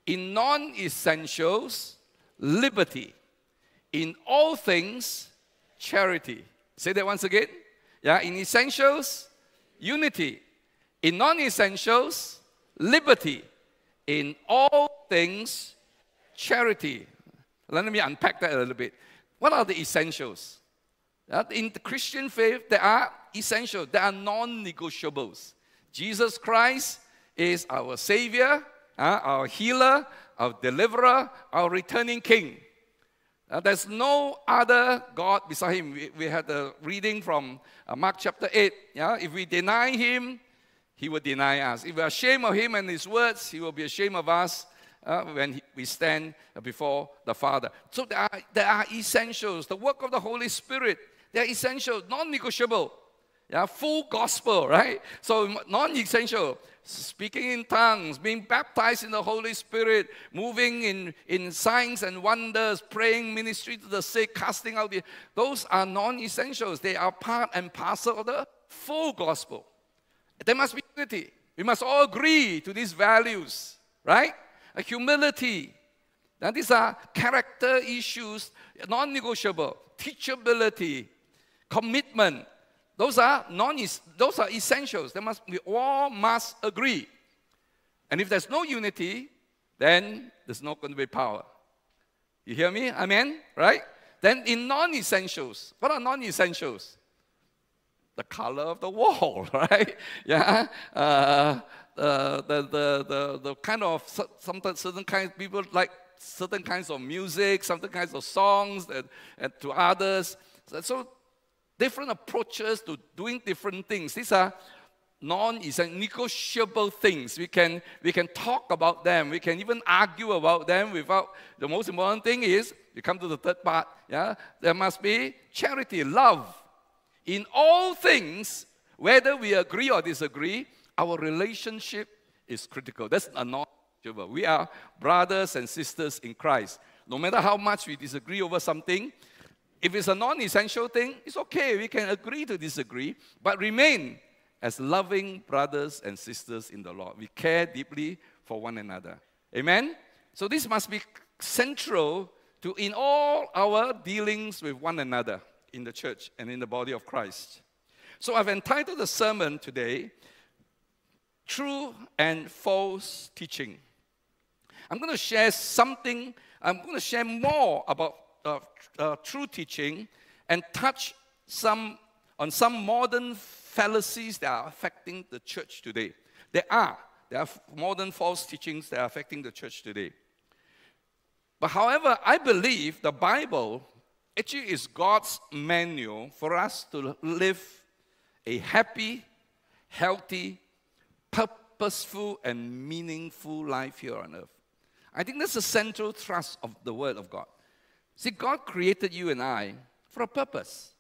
In non essentials, liberty. In all things, charity. Say that once again. Yeah, in essentials, unity. In non essentials, liberty, in all things, charity. Let me unpack that a little bit. What are the essentials? In the Christian faith, there are essentials, there are non negotiables. Jesus Christ is our Savior, uh, our healer, our deliverer, our returning King. Uh, there's no other God beside Him. We, had a reading from uh, Mark chapter 8. Yeah? If we deny Him, he will deny us. If we are ashamed of him and his words, he will be ashamed of us uh, when we stand before the Father. So there are, there are essentials. The work of the Holy Spirit, they are essential, non negotiable. Yeah, full gospel, right? So non essential. Speaking in tongues, being baptized in the Holy Spirit, moving in, in signs and wonders, praying, ministry to the sick, casting out the. Those are non essentials. They are part and parcel of the full gospel. There must be unity. We must all agree to these values, right? A humility. Now, these are character issues, non negotiable. Teachability, commitment. Those are, non those are essentials. They must, we all must agree. And if there's no unity, then there's not going to be power. You hear me? Amen? Right? Then in non essentials, what are non essentials? the color of the wall, right? Yeah. Uh, uh, the, the, the, the kind of sometimes certain kinds people like certain kinds of music, certain kinds of songs, and, and to others. So, so different approaches to doing different things. These are non-essential, negotiable things. We can, we can talk about them. We can even argue about them without, the most important thing is, you come to the third part, yeah, there must be charity, love, in all things, whether we agree or disagree, our relationship is critical. That's a non We are brothers and sisters in Christ. No matter how much we disagree over something, if it's a non essential thing, it's okay. We can agree to disagree, but remain as loving brothers and sisters in the Lord. We care deeply for one another. Amen? So this must be central to in all our dealings with one another in the church and in the body of Christ. So I've entitled the sermon today, True and False Teaching. I'm going to share something, I'm going to share more about uh, uh, true teaching and touch some on some modern fallacies that are affecting the church today. There are. There are modern false teachings that are affecting the church today. But however, I believe the Bible actually is God's manual for us to live a happy, healthy, purposeful, and meaningful life here on earth. I think that's the central thrust of the Word of God. See, God created you and I for a purpose.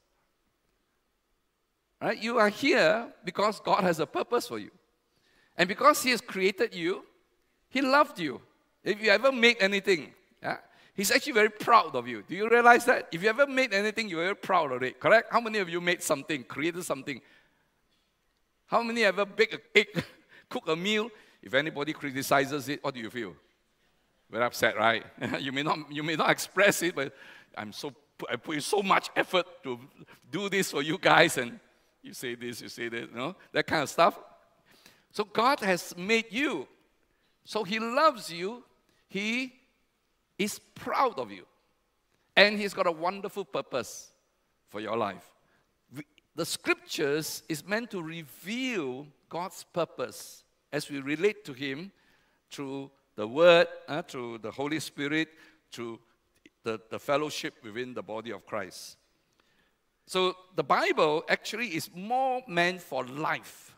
Right? You are here because God has a purpose for you. And because He has created you, He loved you. If you ever made anything, yeah, He's actually very proud of you. Do you realize that? If you ever made anything, you're very proud of it, correct? How many of you made something, created something? How many ever bake a cake, cook a meal? If anybody criticizes it, what do you feel? Very upset, right? you, may not, you may not express it, but I'm so, I put so much effort to do this for you guys, and you say this, you say that, you know, that kind of stuff. So God has made you. So He loves you. He is proud of you. And He's got a wonderful purpose for your life. The scriptures is meant to reveal God's purpose as we relate to Him through the Word, uh, through the Holy Spirit, through the, the fellowship within the body of Christ. So the Bible actually is more meant for life.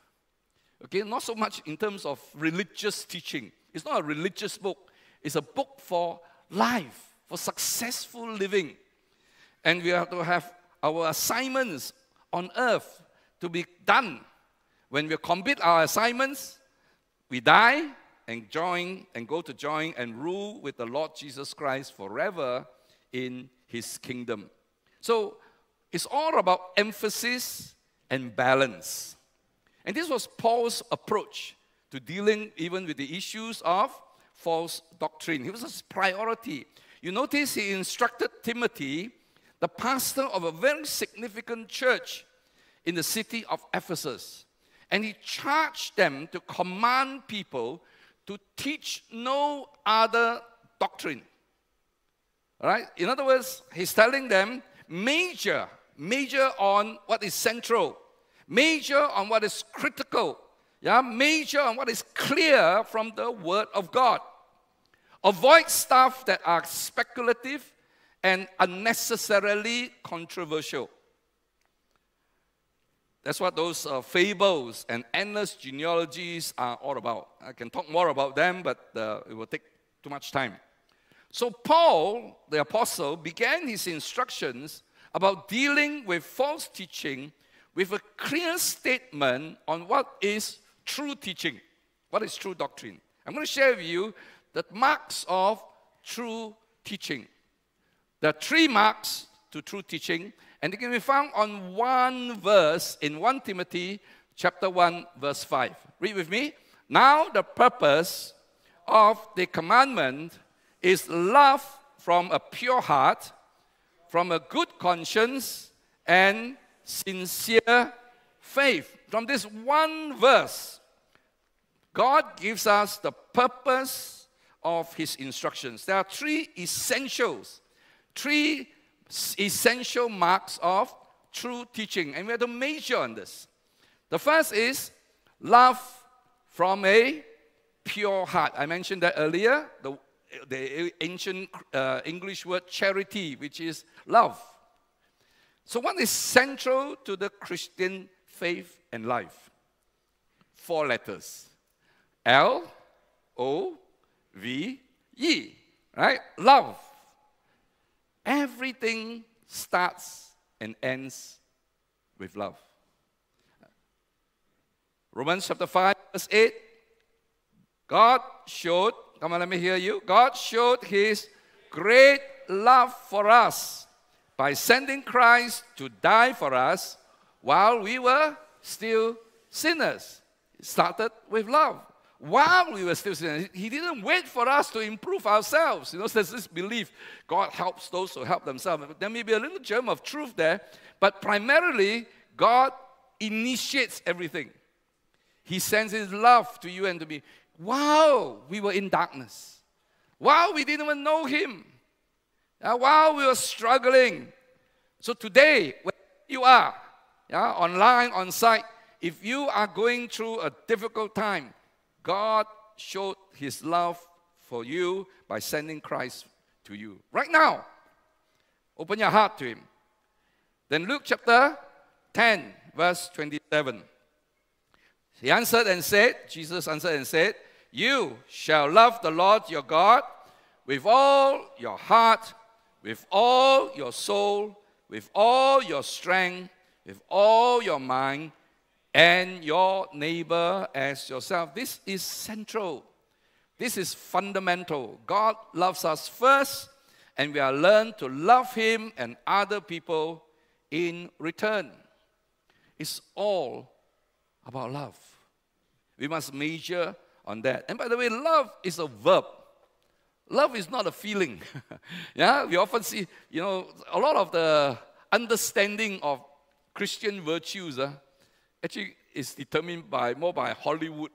Okay, not so much in terms of religious teaching. It's not a religious book, it's a book for life, for successful living. And we have to have our assignments on earth to be done. When we complete our assignments, we die and join and go to join and rule with the Lord Jesus Christ forever in his kingdom. So it's all about emphasis and balance. And this was Paul's approach to dealing even with the issues of false doctrine. It was his priority. You notice he instructed Timothy, the pastor of a very significant church in the city of Ephesus. And he charged them to command people to teach no other doctrine. Right? In other words, he's telling them major, major on what is central, major on what is critical, yeah, major on what is clear from the Word of God. Avoid stuff that are speculative and unnecessarily controversial. That's what those uh, fables and endless genealogies are all about. I can talk more about them, but uh, it will take too much time. So, Paul, the apostle, began his instructions about dealing with false teaching with a clear statement on what is true teaching, what is true doctrine. I'm going to share with you the marks of true teaching. There are three marks to true teaching, and it can be found on one verse in 1 Timothy chapter 1, verse 5. Read with me. Now the purpose of the commandment is love from a pure heart, from a good conscience, and sincere faith. From this one verse, God gives us the purpose of His instructions. There are three essentials, three essential marks of true teaching, and we have to measure on this. The first is love from a pure heart. I mentioned that earlier. The the ancient uh, English word charity, which is love. So, what is central to the Christian faith and life? Four letters L O V E, right? Love. Everything starts and ends with love. Romans chapter 5, verse 8 God showed Come on, let me hear you. God showed his great love for us by sending Christ to die for us while we were still sinners. It started with love. While we were still sinners. He didn't wait for us to improve ourselves. You know, there's this belief God helps those who help themselves. There may be a little germ of truth there, but primarily, God initiates everything. He sends His love to you and to me. Wow, we were in darkness. Wow, we didn't even know Him. Uh, while we were struggling. So today, where you are, yeah, online, on site, if you are going through a difficult time, God showed his love for you by sending Christ to you. Right now, open your heart to him. Then Luke chapter 10, verse 27. He answered and said, Jesus answered and said, You shall love the Lord your God with all your heart, with all your soul, with all your strength, with all your mind, and your neighbor as yourself. This is central. This is fundamental. God loves us first, and we are learned to love Him and other people in return. It's all about love. We must measure on that. And by the way, love is a verb. Love is not a feeling. yeah, we often see, you know, a lot of the understanding of Christian virtues uh, actually is determined by more by Hollywood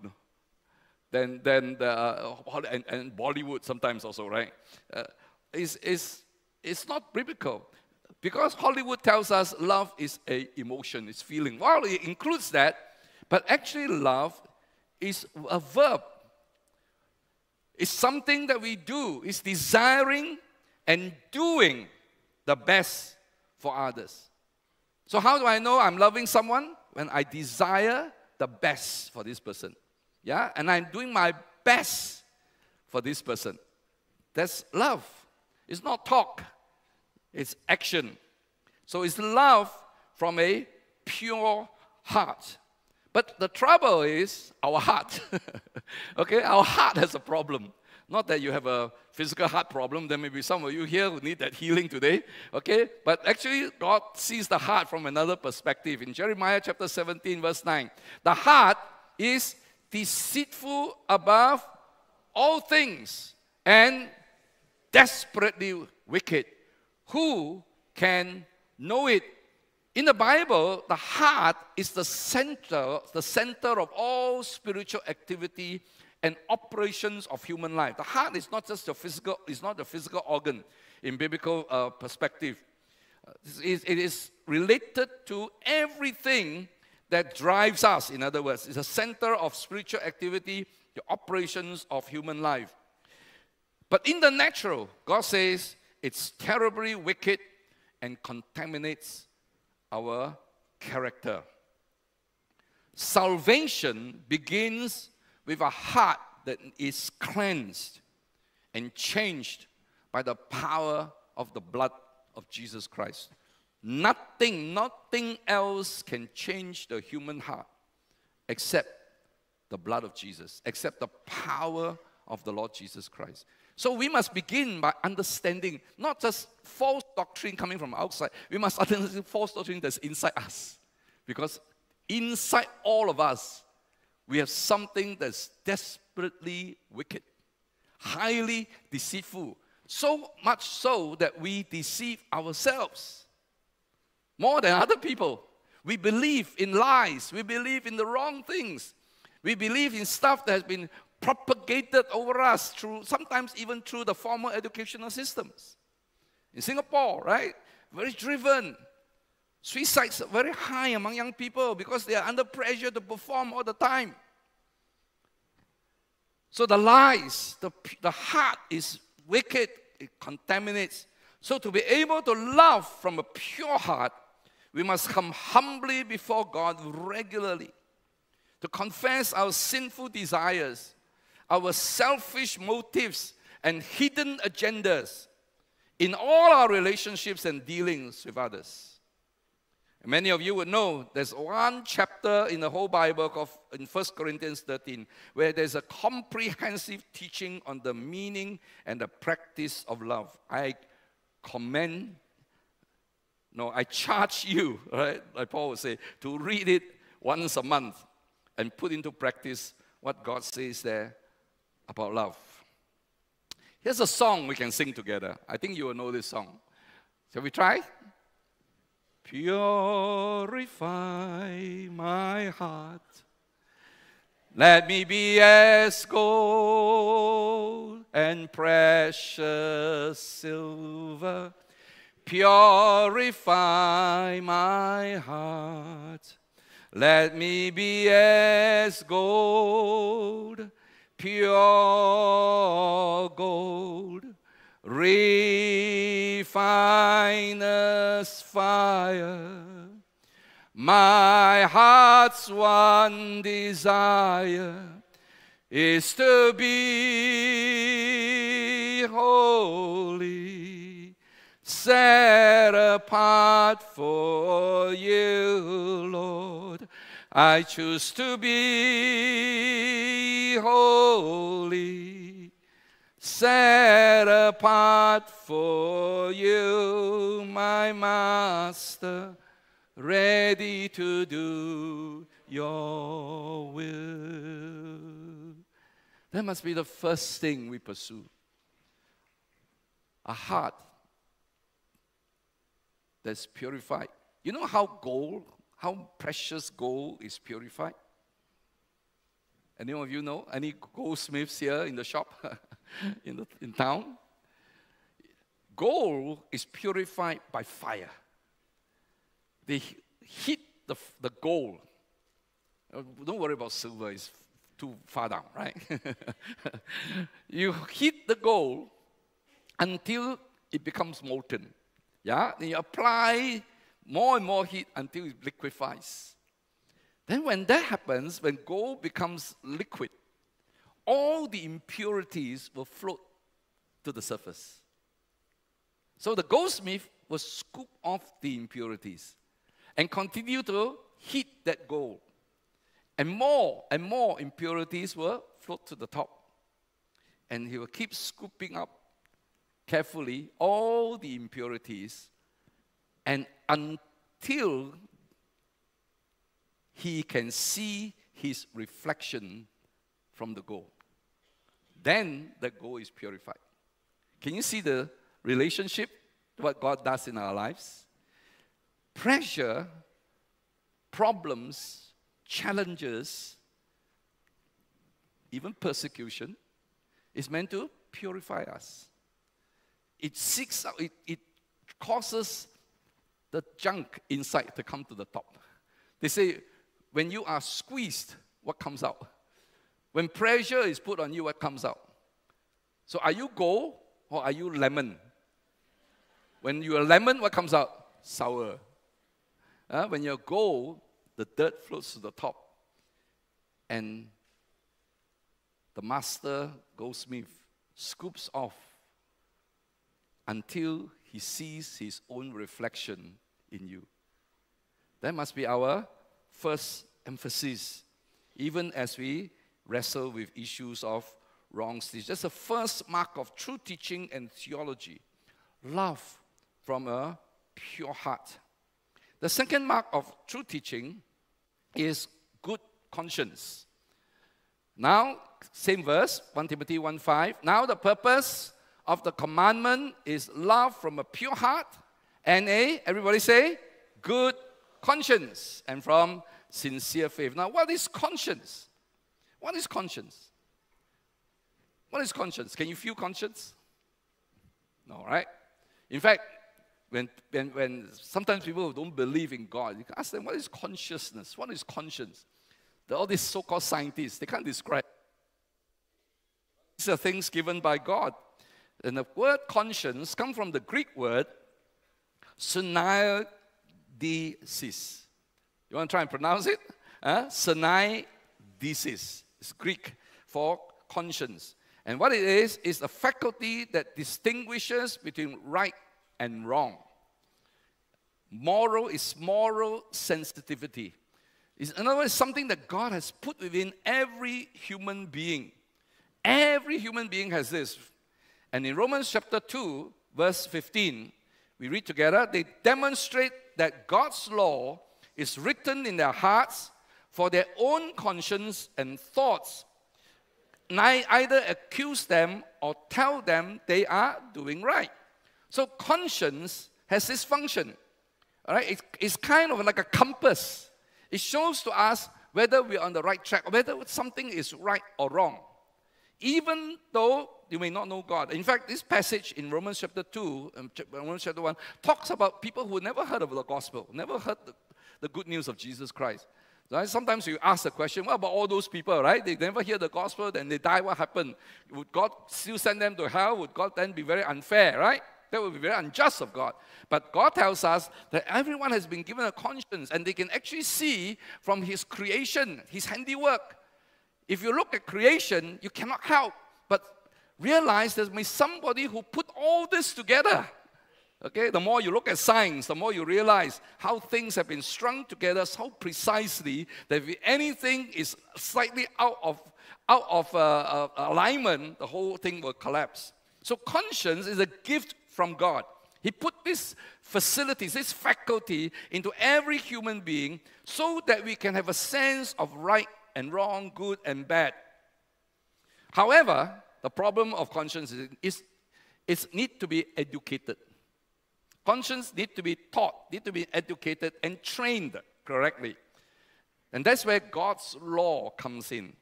than, than the, uh, and, and Bollywood sometimes also, right? Uh, it's, it's, it's not biblical. Because Hollywood tells us love is a emotion, it's feeling. While it includes that, but actually love is a verb. It's something that we do. It's desiring and doing the best for others. So, how do I know I'm loving someone? When I desire the best for this person. Yeah? And I'm doing my best for this person. That's love. It's not talk, it's action. So, it's love from a pure heart. But the trouble is our heart. okay, our heart has a problem. Not that you have a physical heart problem. There may be some of you here who need that healing today. Okay, but actually, God sees the heart from another perspective. In Jeremiah chapter 17, verse 9, the heart is deceitful above all things and desperately wicked. Who can know it? In the Bible, the heart is the center, the center of all spiritual activity and operations of human life. The heart is not just a physical, it's not a physical organ in biblical uh, perspective. Uh, it is related to everything that drives us, in other words. It's a center of spiritual activity, the operations of human life. But in the natural, God says it's terribly wicked and contaminates our character. Salvation begins with a heart that is cleansed and changed by the power of the blood of Jesus Christ. Nothing, nothing else can change the human heart except the blood of Jesus, except the power of the Lord Jesus Christ. So we must begin by understanding not just false doctrine coming from outside, we must understand false doctrine that's inside us. Because inside all of us, we have something that's desperately wicked, highly deceitful, so much so that we deceive ourselves more than other people. We believe in lies, we believe in the wrong things, we believe in stuff that has been propagated over us through sometimes even through the formal educational systems. In Singapore, right? Very driven. Suicides are very high among young people because they are under pressure to perform all the time. So the lies, the, the heart is wicked, it contaminates. So to be able to love from a pure heart, we must come humbly before God regularly to confess our sinful desires our selfish motives and hidden agendas in all our relationships and dealings with others. Many of you would know there's one chapter in the whole Bible of in 1 Corinthians 13 where there's a comprehensive teaching on the meaning and the practice of love. I commend, no, I charge you, right, like Paul would say, to read it once a month and put into practice what God says there about love. Here's a song we can sing together. I think you will know this song. Shall we try? Purify my heart. Let me be as gold and precious silver. Purify my heart. Let me be as gold, pure gold, refiner's fire. My heart's one desire is to be holy, set apart for you, Lord. I choose to be holy, set apart for you, my Master, ready to do your will. That must be the first thing we pursue. A heart that's purified. You know how gold, how precious gold is purified? Any of you know? Any goldsmiths here in the shop, in, the, in town? Gold is purified by fire. They heat the, the gold. Uh, Don't worry about silver, it's too far down, right? you heat the gold until it becomes molten. Yeah? Then you apply more and more heat until it liquefies. Then, when that happens, when gold becomes liquid, all the impurities will float to the surface. So the goldsmith will scoop off the impurities and continue to heat that gold. And more and more impurities will float to the top. And he will keep scooping up carefully all the impurities and until he can see his reflection from the gold. Then the gold is purified. Can you see the relationship, what God does in our lives? Pressure, problems, challenges, even persecution is meant to purify us. It seeks out, it, it causes the junk inside to come to the top. They say, when you are squeezed, what comes out? When pressure is put on you, what comes out? So are you gold or are you lemon? When you're lemon, what comes out? Sour. Uh, when you're gold, the dirt floats to the top. And the master goldsmith scoops off until he sees his own reflection in you. That must be our first emphasis, even as we wrestle with issues of wrong speech. That's the first mark of true teaching and theology love from a pure heart. The second mark of true teaching is good conscience. Now, same verse, 1 Timothy 1 5. Now, the purpose of the commandment is love from a pure heart and a, everybody say, good conscience and from sincere faith. Now, what is conscience? What is conscience? What is conscience? Can you feel conscience? No, right? In fact, when, when, when sometimes people don't believe in God, you can ask them, what is consciousness? What is conscience? The, all these so called scientists, they can't describe. These are things given by God. And the word conscience comes from the Greek word syneidesis. You want to try and pronounce it? Uh, syneidesis. It's Greek for conscience. And what it is, is a faculty that distinguishes between right and wrong. Moral is moral sensitivity. It's, in other words, something that God has put within every human being. Every human being has this. And in Romans chapter 2, verse 15, we read together, they demonstrate that God's law is written in their hearts for their own conscience and thoughts either accuse them or tell them they are doing right. So conscience has this function. All right, it's, it's kind of like a compass. It shows to us whether we're on the right track, whether something is right or wrong. Even though you may not know God. In fact, this passage in Romans chapter 2, um, chap- Romans chapter 1, talks about people who never heard of the gospel, never heard the, the good news of Jesus Christ. Right? Sometimes you ask the question, what about all those people, right? They never hear the gospel, then they die, what happened? Would God still send them to hell? Would God then be very unfair, right? That would be very unjust of God. But God tells us that everyone has been given a conscience and they can actually see from His creation, His handiwork. If you look at creation, you cannot help but realize there's somebody who put all this together. Okay, the more you look at science, the more you realize how things have been strung together so precisely that if anything is slightly out of, out of uh, uh, alignment, the whole thing will collapse. So, conscience is a gift from God. He put these facilities, this faculty into every human being so that we can have a sense of right and wrong, good and bad. However, the problem of conscience is, is it need to be educated. Conscience need to be taught, need to be educated and trained correctly. And that's where God's law comes in.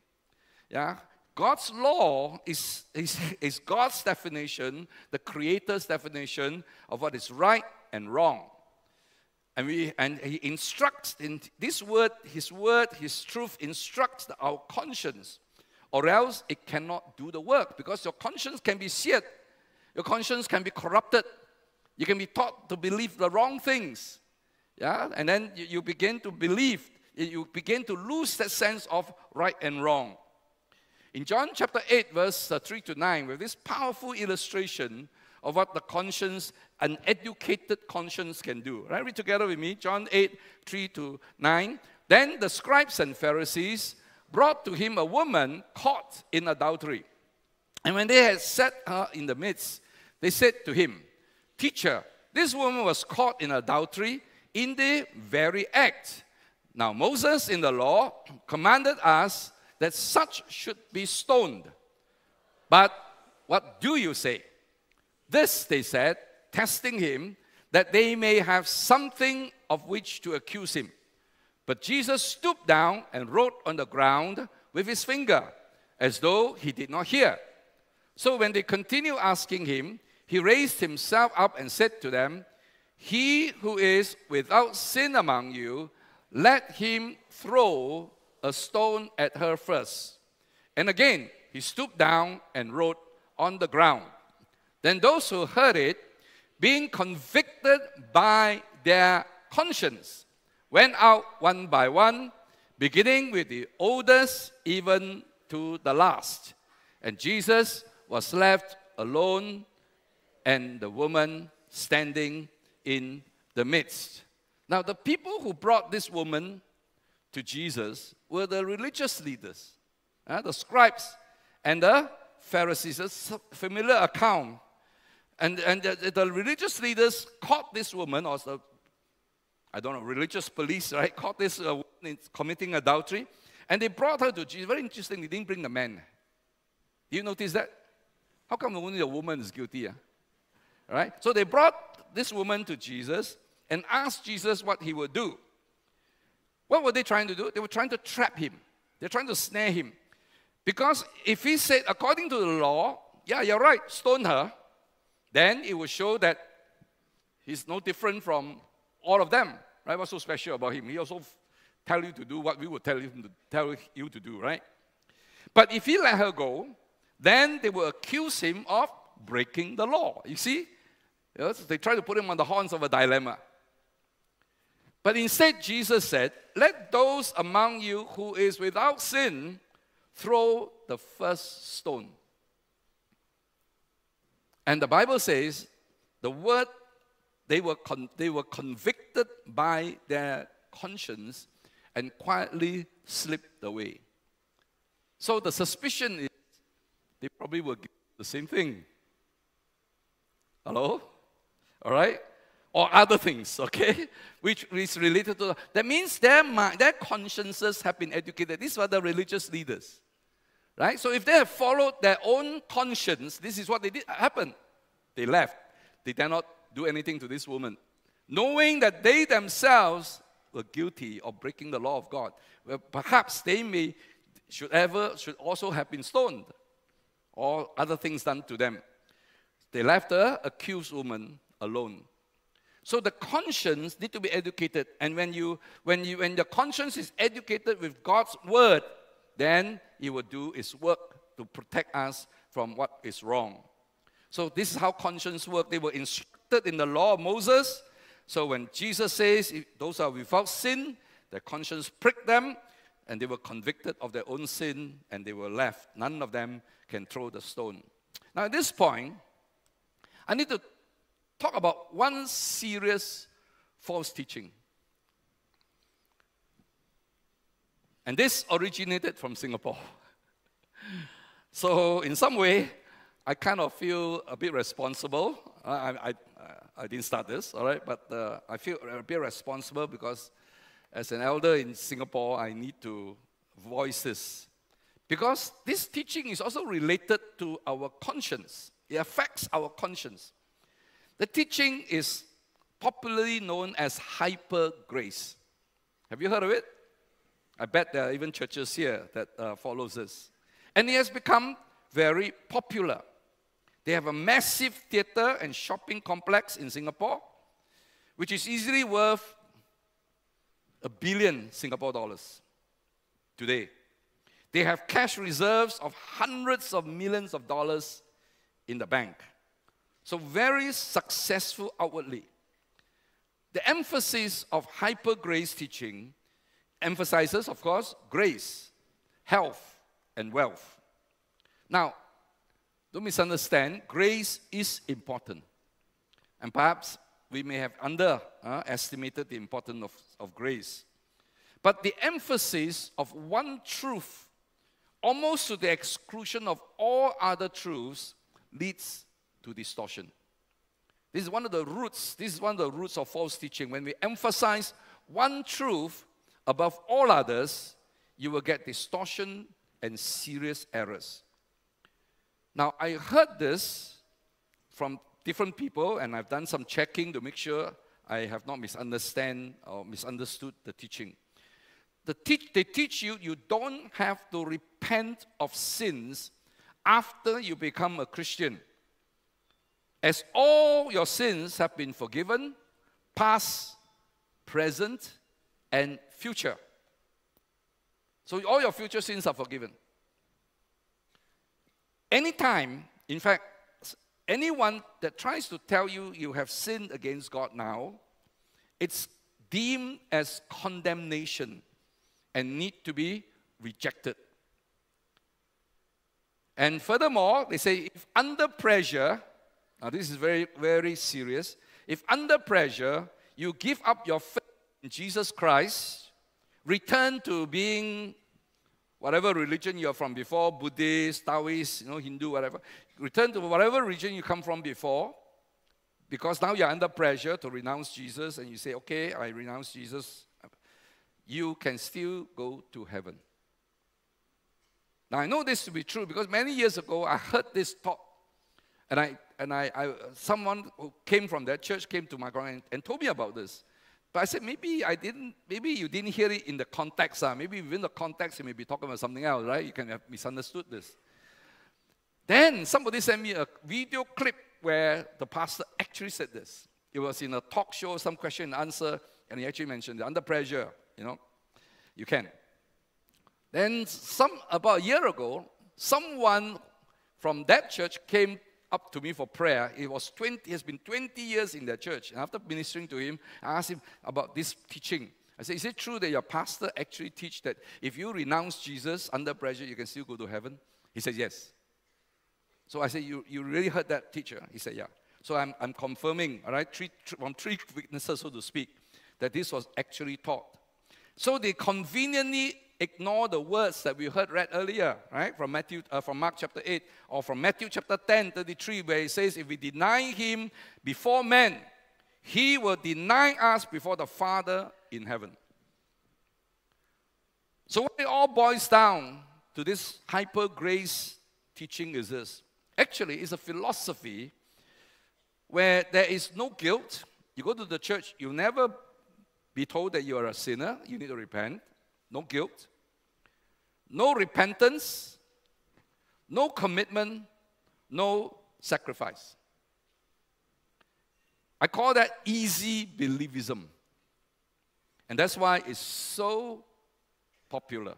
Yeah? God's law is, is, is God's definition, the Creator's definition of what is right and wrong. And, we, and He instructs in this word, His word, His truth instructs our conscience, or else it cannot do the work because your conscience can be seared, your conscience can be corrupted, you can be taught to believe the wrong things. Yeah? And then you, you begin to believe, you begin to lose that sense of right and wrong. In John chapter 8, verse uh, 3 to 9, with this powerful illustration of what the conscience, an educated conscience can do. Right? Read together with me. John 8, 3 to 9. Then the scribes and Pharisees brought to him a woman caught in adultery. And when they had set her in the midst, they said to him, Teacher, this woman was caught in adultery in the very act. Now, Moses in the law commanded us that such should be stoned. But what do you say? This, they said, testing him, that they may have something of which to accuse him. But Jesus stooped down and wrote on the ground with his finger, as though he did not hear. So when they continued asking him, he raised himself up and said to them, He who is without sin among you, let him throw a stone at her first. And again, he stooped down and wrote on the ground. Then those who heard it, being convicted by their conscience, went out one by one, beginning with the oldest even to the last. And Jesus was left alone and the woman standing in the midst. Now, the people who brought this woman to Jesus were the religious leaders, uh, the scribes, and the Pharisees. It's a familiar account. And, and the, the religious leaders caught this woman, or the, I don't know, religious police, right, caught this uh, committing adultery, and they brought her to Jesus. Very interesting, they didn't bring the man. Do you notice that? How come only the woman is guilty? Ah? All right? So they brought this woman to Jesus and asked Jesus what he would do. What were they trying to do? They were trying to trap him. They're trying to snare him. Because if he said, according to the law, yeah, you're right, stone her, then it would show that he's no different from all of them. Right? What's so special about him? He also tell you to do what we would tell him to tell you to do, right? But if he let her go, then they will accuse him of breaking the law. You see? Yes, they try to put him on the horns of a dilemma. But instead, Jesus said, Let those among you who is without sin throw the first stone. And the Bible says, the word, they were, they were convicted by their conscience and quietly slipped away. So the suspicion is they probably were the same thing. Hello? All right? Or other things, okay? Which is related to that means their their consciences have been educated. These were the religious leaders. Right? So if they have followed their own conscience, this is what they did happen. They left. They did not do anything to this woman, knowing that they themselves were guilty of breaking the law of God. Well, perhaps they may should ever should also have been stoned or other things done to them. They left the accused woman alone. So the conscience need to be educated. And when you when you when the conscience is educated with God's word, then it will do its work to protect us from what is wrong. So this is how conscience work. They were in the law of Moses. So when Jesus says those are without sin, their conscience pricked them, and they were convicted of their own sin, and they were left. None of them can throw the stone. Now at this point, I need to talk about one serious false teaching. And this originated from Singapore. so, in some way, I kind of feel a bit responsible. I, I, I didn't start this, all right, but uh, I feel a bit responsible because as an elder in Singapore, I need to voice this. Because this teaching is also related to our conscience, it affects our conscience. The teaching is popularly known as hyper grace. Have you heard of it? I bet there are even churches here that uh, follows this. And it has become very popular. They have a massive theater and shopping complex in Singapore, which is easily worth a billion Singapore dollars today. They have cash reserves of hundreds of millions of dollars in the bank. So, very successful outwardly. The emphasis of hyper grace teaching emphasizes, of course, grace, health, and wealth. Now, don't misunderstand, grace is important. And perhaps we may have underestimated uh, the importance of, of grace. But the emphasis of one truth, almost to the exclusion of all other truths, leads to distortion. This is one of the roots, this is one of the roots of false teaching. When we emphasize one truth above all others, you will get distortion and serious errors. Now, I heard this from different people, and I've done some checking to make sure I have not misunderstand or misunderstood the teaching. The teach, they teach you you don't have to repent of sins after you become a Christian as all your sins have been forgiven, past, present, and future. So all your future sins are forgiven. Anytime, in fact, anyone that tries to tell you you have sinned against God now, it's deemed as condemnation and need to be rejected. And furthermore, they say if under pressure, now, this is very, very serious. If under pressure you give up your faith in Jesus Christ, return to being whatever religion you're from before Buddhist, Taoist, you know, Hindu, whatever return to whatever religion you come from before, because now you're under pressure to renounce Jesus, and you say, Okay, I renounce Jesus, you can still go to heaven. Now, I know this to be true because many years ago I heard this talk, and I and I, I, someone who came from that church came to my ground and, and, told me about this. But I said, maybe I didn't, maybe you didn't hear it in the context. Uh. Maybe within the context, you may be talking about something else, right? You can have misunderstood this. Then somebody sent me a video clip where the pastor actually said this. It was in a talk show, some question and answer, and he actually mentioned it, under pressure, you know, you can. Then some about a year ago, someone from that church came up to me for prayer. It was 20, it has been 20 years in that church. And after ministering to him, I asked him about this teaching. I said, Is it true that your pastor actually teach that if you renounce Jesus under pressure, you can still go to heaven? He said, Yes. So I said, You, you really heard that teacher? He said, Yeah. So I'm, I'm confirming, all right, three, from three witnesses, so to speak, that this was actually taught. So they conveniently ignore the words that we heard read earlier, right? From Matthew, uh, from Mark chapter 8, or from Matthew chapter 10, 33, where it says, if we deny him before men, he will deny us before the Father in heaven. So what it all boils down to this hyper grace teaching is this. Actually, it's a philosophy where there is no guilt. You go to the church, you'll never be told that you are a sinner, you need to repent. No guilt. No repentance. No commitment. No sacrifice. I call that easy believism. And that's why it's so popular.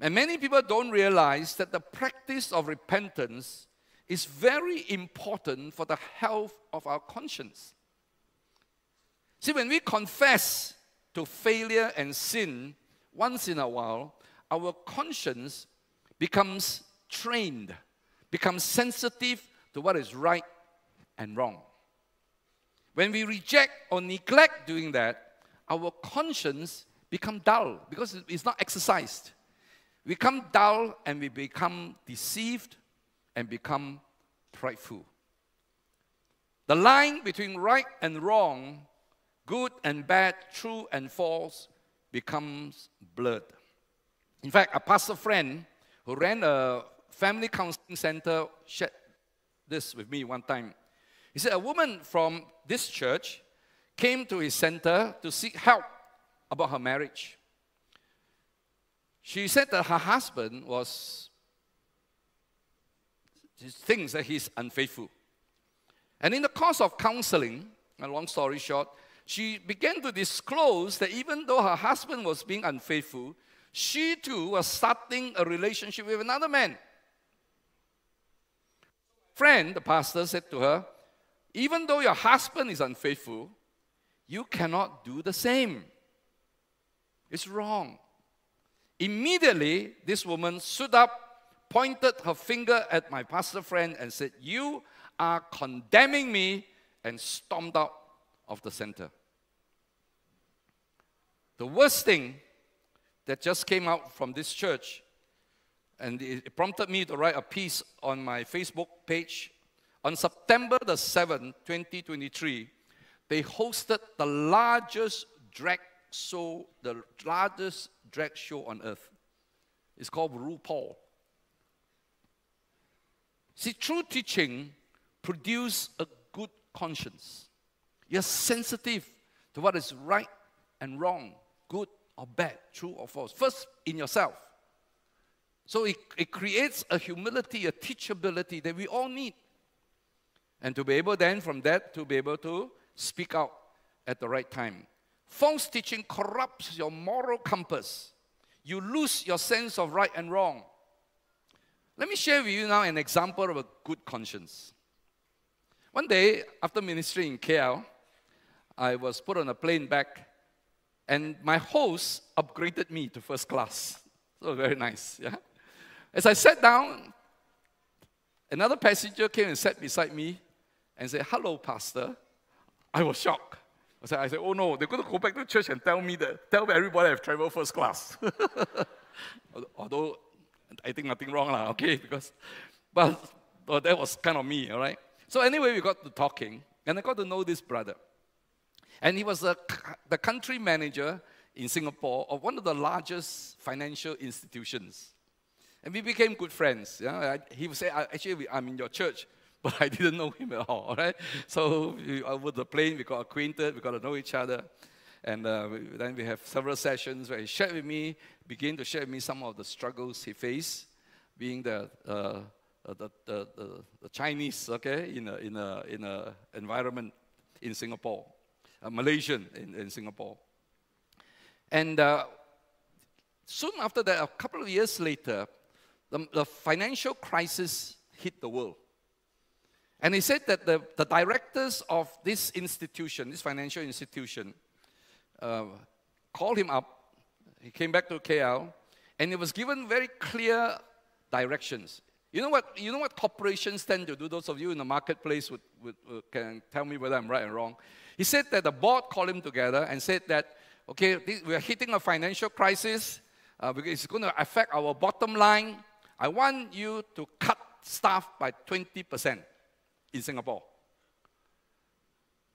And many people don't realize that the practice of repentance is very important for the health of our conscience. See, when we confess to failure and sin once in a while, our conscience becomes trained, becomes sensitive to what is right and wrong. When we reject or neglect doing that, our conscience become dull because it's not exercised. We become dull and we become deceived and become prideful. The line between right and wrong, good and bad, true and false becomes blurred. In fact, a pastor friend who ran a family counseling center shared this with me one time. He said, A woman from this church came to his center to seek help about her marriage. She said that her husband was thinks that he's unfaithful. And in the course of counseling, a long story short, she began to disclose that even though her husband was being unfaithful, she too was starting a relationship with another man. Friend, the pastor said to her, even though your husband is unfaithful, you cannot do the same. It's wrong. Immediately, this woman stood up, pointed her finger at my pastor friend, and said, You are condemning me, and stormed out of the center. The worst thing that just came out from this church, and it prompted me to write a piece on my Facebook page. On September the 7th, 2023, they hosted the largest drag show, the largest drag show on earth. It's called RuPaul. See, true teaching produces a good conscience. You're sensitive to what is right and wrong, or bad, true or false. First, in yourself. So it, it creates a humility, a teachability that we all need. And to be able then, from that, to be able to speak out at the right time. False teaching corrupts your moral compass. You lose your sense of right and wrong. Let me share with you now an example of a good conscience. One day, after ministry in KL, I was put on a plane back, and my host upgraded me to first class. So very nice, yeah. As I sat down, another passenger came and sat beside me and said, "Hello, pastor." I was shocked. I said, I said, oh no, they're going to go back to church and tell me that, tell everybody I've traveled first class. Although I think nothing wrong, lah, okay, because, but well, that was kind of me, all right? So anyway, we got to talking, and I got to know this brother. And he was a, the country manager in Singapore of one of the largest financial institutions. And we became good friends. Yeah? He would say, actually, I'm in your church but I didn't know him at all, right? So we, over the plane, we got acquainted, we got to know each other. And uh, we, then we have several sessions where he shared with me, began to share with me some of the struggles he faced, being the, uh, uh the, the, the, the, Chinese, okay, in a, in a, in a environment in Singapore, a Malaysian in, in Singapore. And uh, soon after that, a couple of years later, the, the financial crisis hit the world. And he said that the, the directors of this institution, this financial institution, uh, called him up. He came back to KL, and he was given very clear directions. You know what? You know what corporations tend to do. Those of you in the marketplace would, would, would can tell me whether I'm right or wrong. He said that the board called him together and said that, okay, this, we are hitting a financial crisis uh, because it's going to affect our bottom line. I want you to cut staff by 20 percent in Singapore.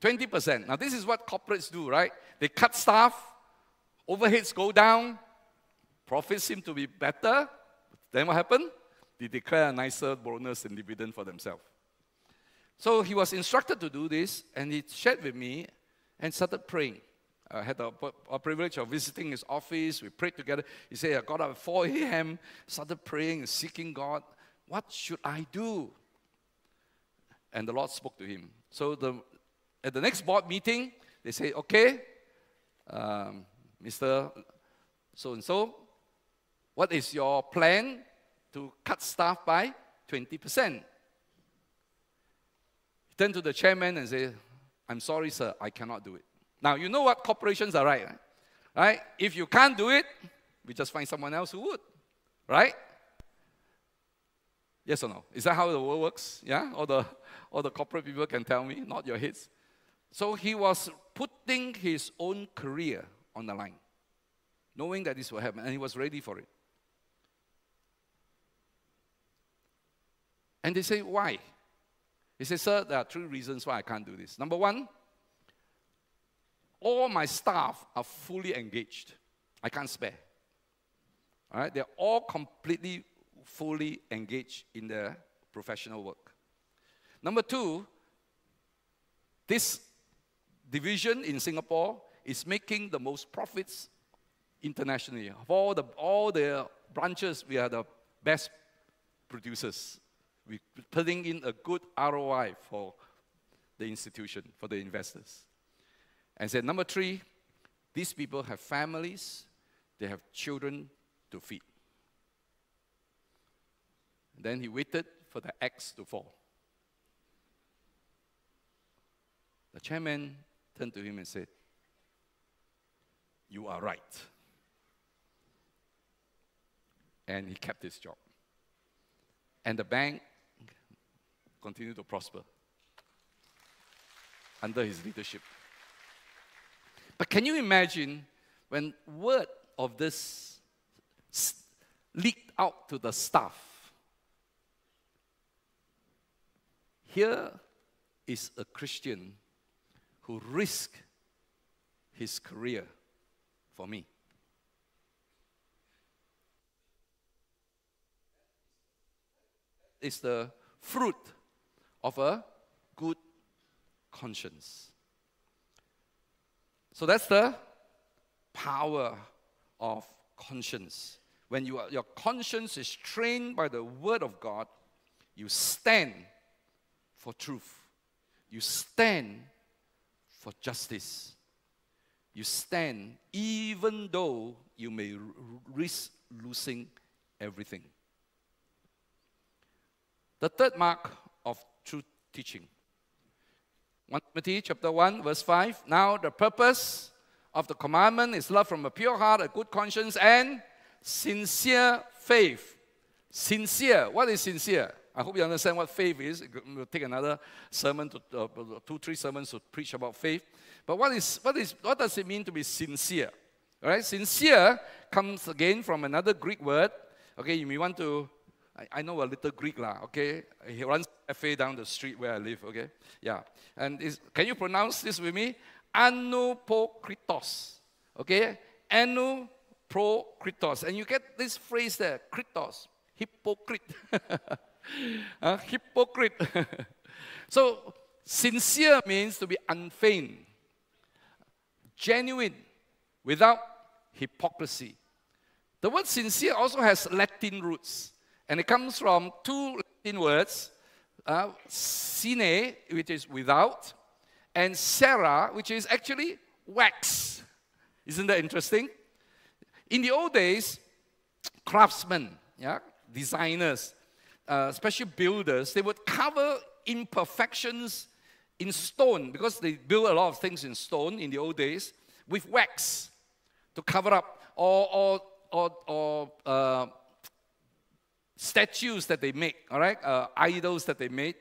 20%. Now, this is what corporates do, right? They cut staff, overheads go down, Profits seem to be better. Then what happened? They declare a nicer bonus and dividend for themselves. So he was instructed to do this, and he shared with me and started praying. I had the privilege of visiting his office. We prayed together. He said, I got up at 4 a.m., started praying and seeking God. What should I do? And the Lord spoke to him. So the, at the next board meeting, they say, okay, um, Mr. So and so, what is your plan to cut staff by 20%? He turned to the chairman and said, I'm sorry, sir, I cannot do it. Now, you know what corporations are right, right? Right? If you can't do it, we just find someone else who would. Right? Yes or no? Is that how the world works? Yeah? All the, all the corporate people can tell me, not your heads. So he was putting his own career on the line, knowing that this will happen, and he was ready for it. And they say, why? He said, sir, there are three reasons why I can't do this. Number one, all my staff are fully engaged. I can't spare. All right, they're all completely, fully engaged in their professional work. Number two, this division in Singapore is making the most profits internationally. Of all the, all the branches, we are the best producers. We're putting in a good ROI for the institution, for the investors. And said, number three, these people have families, they have children to feed. Then he waited for the axe to fall. The chairman turned to him and said, You are right. And he kept his job. And the bank continued to prosper under his leadership. But can you imagine when word of this leaked out to the staff? Here is a Christian who risked his career for me. It's the fruit of a good conscience. So that's the power of conscience. When you are, your conscience is trained by the Word of God, you stand for truth. You stand for justice. You stand even though you may risk losing everything. The third mark true teaching 1 Timothy chapter 1, verse 5. Now the purpose of the commandment is love from a pure heart, a good conscience, and sincere faith. Sincere. What is sincere? I hope you understand what faith is. We'll take another sermon, to, uh, two, three sermons to preach about faith. But what is what is what does it mean to be sincere? All right, sincere comes again from another Greek word. Okay, you may want to I, I know a little Greek lah, okay? He runs a cafe down the street where I live, okay? Yeah. And is, can you pronounce this with me? Anupokritos. Okay? Anupokritos. And you get this phrase there, kritos, hypocrite. uh, hypocrite. so, sincere means to be unfeigned, genuine, without hypocrisy. The word sincere also has Latin roots. And it comes from two Latin words, uh, sine, which is without, and cera, which is actually wax. Isn't that interesting? In the old days, craftsmen, yeah, designers, uh, especially builders, they would cover imperfections in stone because they built a lot of things in stone in the old days with wax to cover up or, or, or, or uh, statues that they make, all right, uh, idols that they made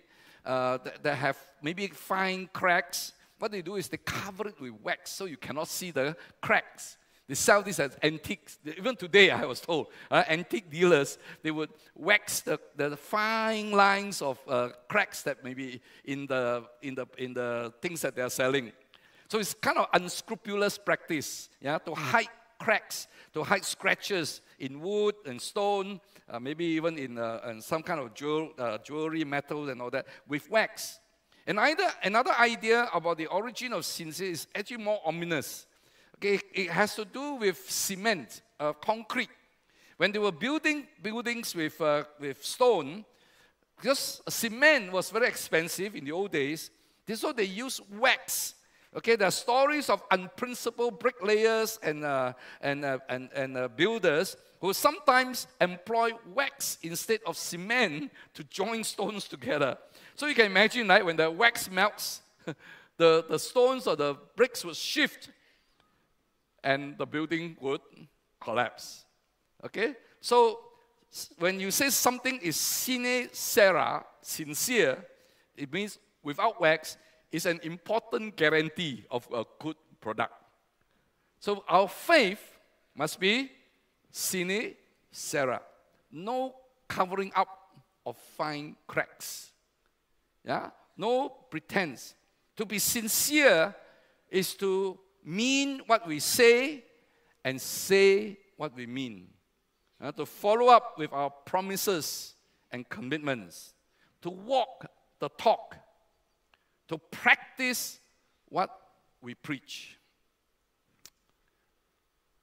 uh, that, that have maybe fine cracks. What they do is they cover it with wax so you cannot see the cracks. They sell this as antiques. Even today, I was told, uh, antique dealers, they would wax the, the fine lines of uh, cracks that may be in the, in, the, in the things that they're selling. So it's kind of unscrupulous practice, yeah, to hide cracks, to hide scratches in wood and stone, uh, maybe even in, uh, in some kind of jewel, uh, jewelry, metal, and all that, with wax. And either, another idea about the origin of sincere is actually more ominous. Okay, it has to do with cement, uh, concrete. When they were building buildings with, uh, with stone, because cement was very expensive in the old days, so they used wax. Okay, there are stories of unprincipled bricklayers and, uh, and, uh, and, and uh, builders who sometimes employ wax instead of cement to join stones together. So you can imagine, right, when the wax melts, the, the stones or the bricks would shift and the building would collapse. Okay? So when you say something is sine cera, sincere, it means without wax, is an important guarantee of a good product. So our faith must be sine cera. No covering up of fine cracks. Yeah? No pretense. To be sincere is to mean what we say and say what we mean. Uh, to follow up with our promises and commitments. To walk the talk. To practice what we preach.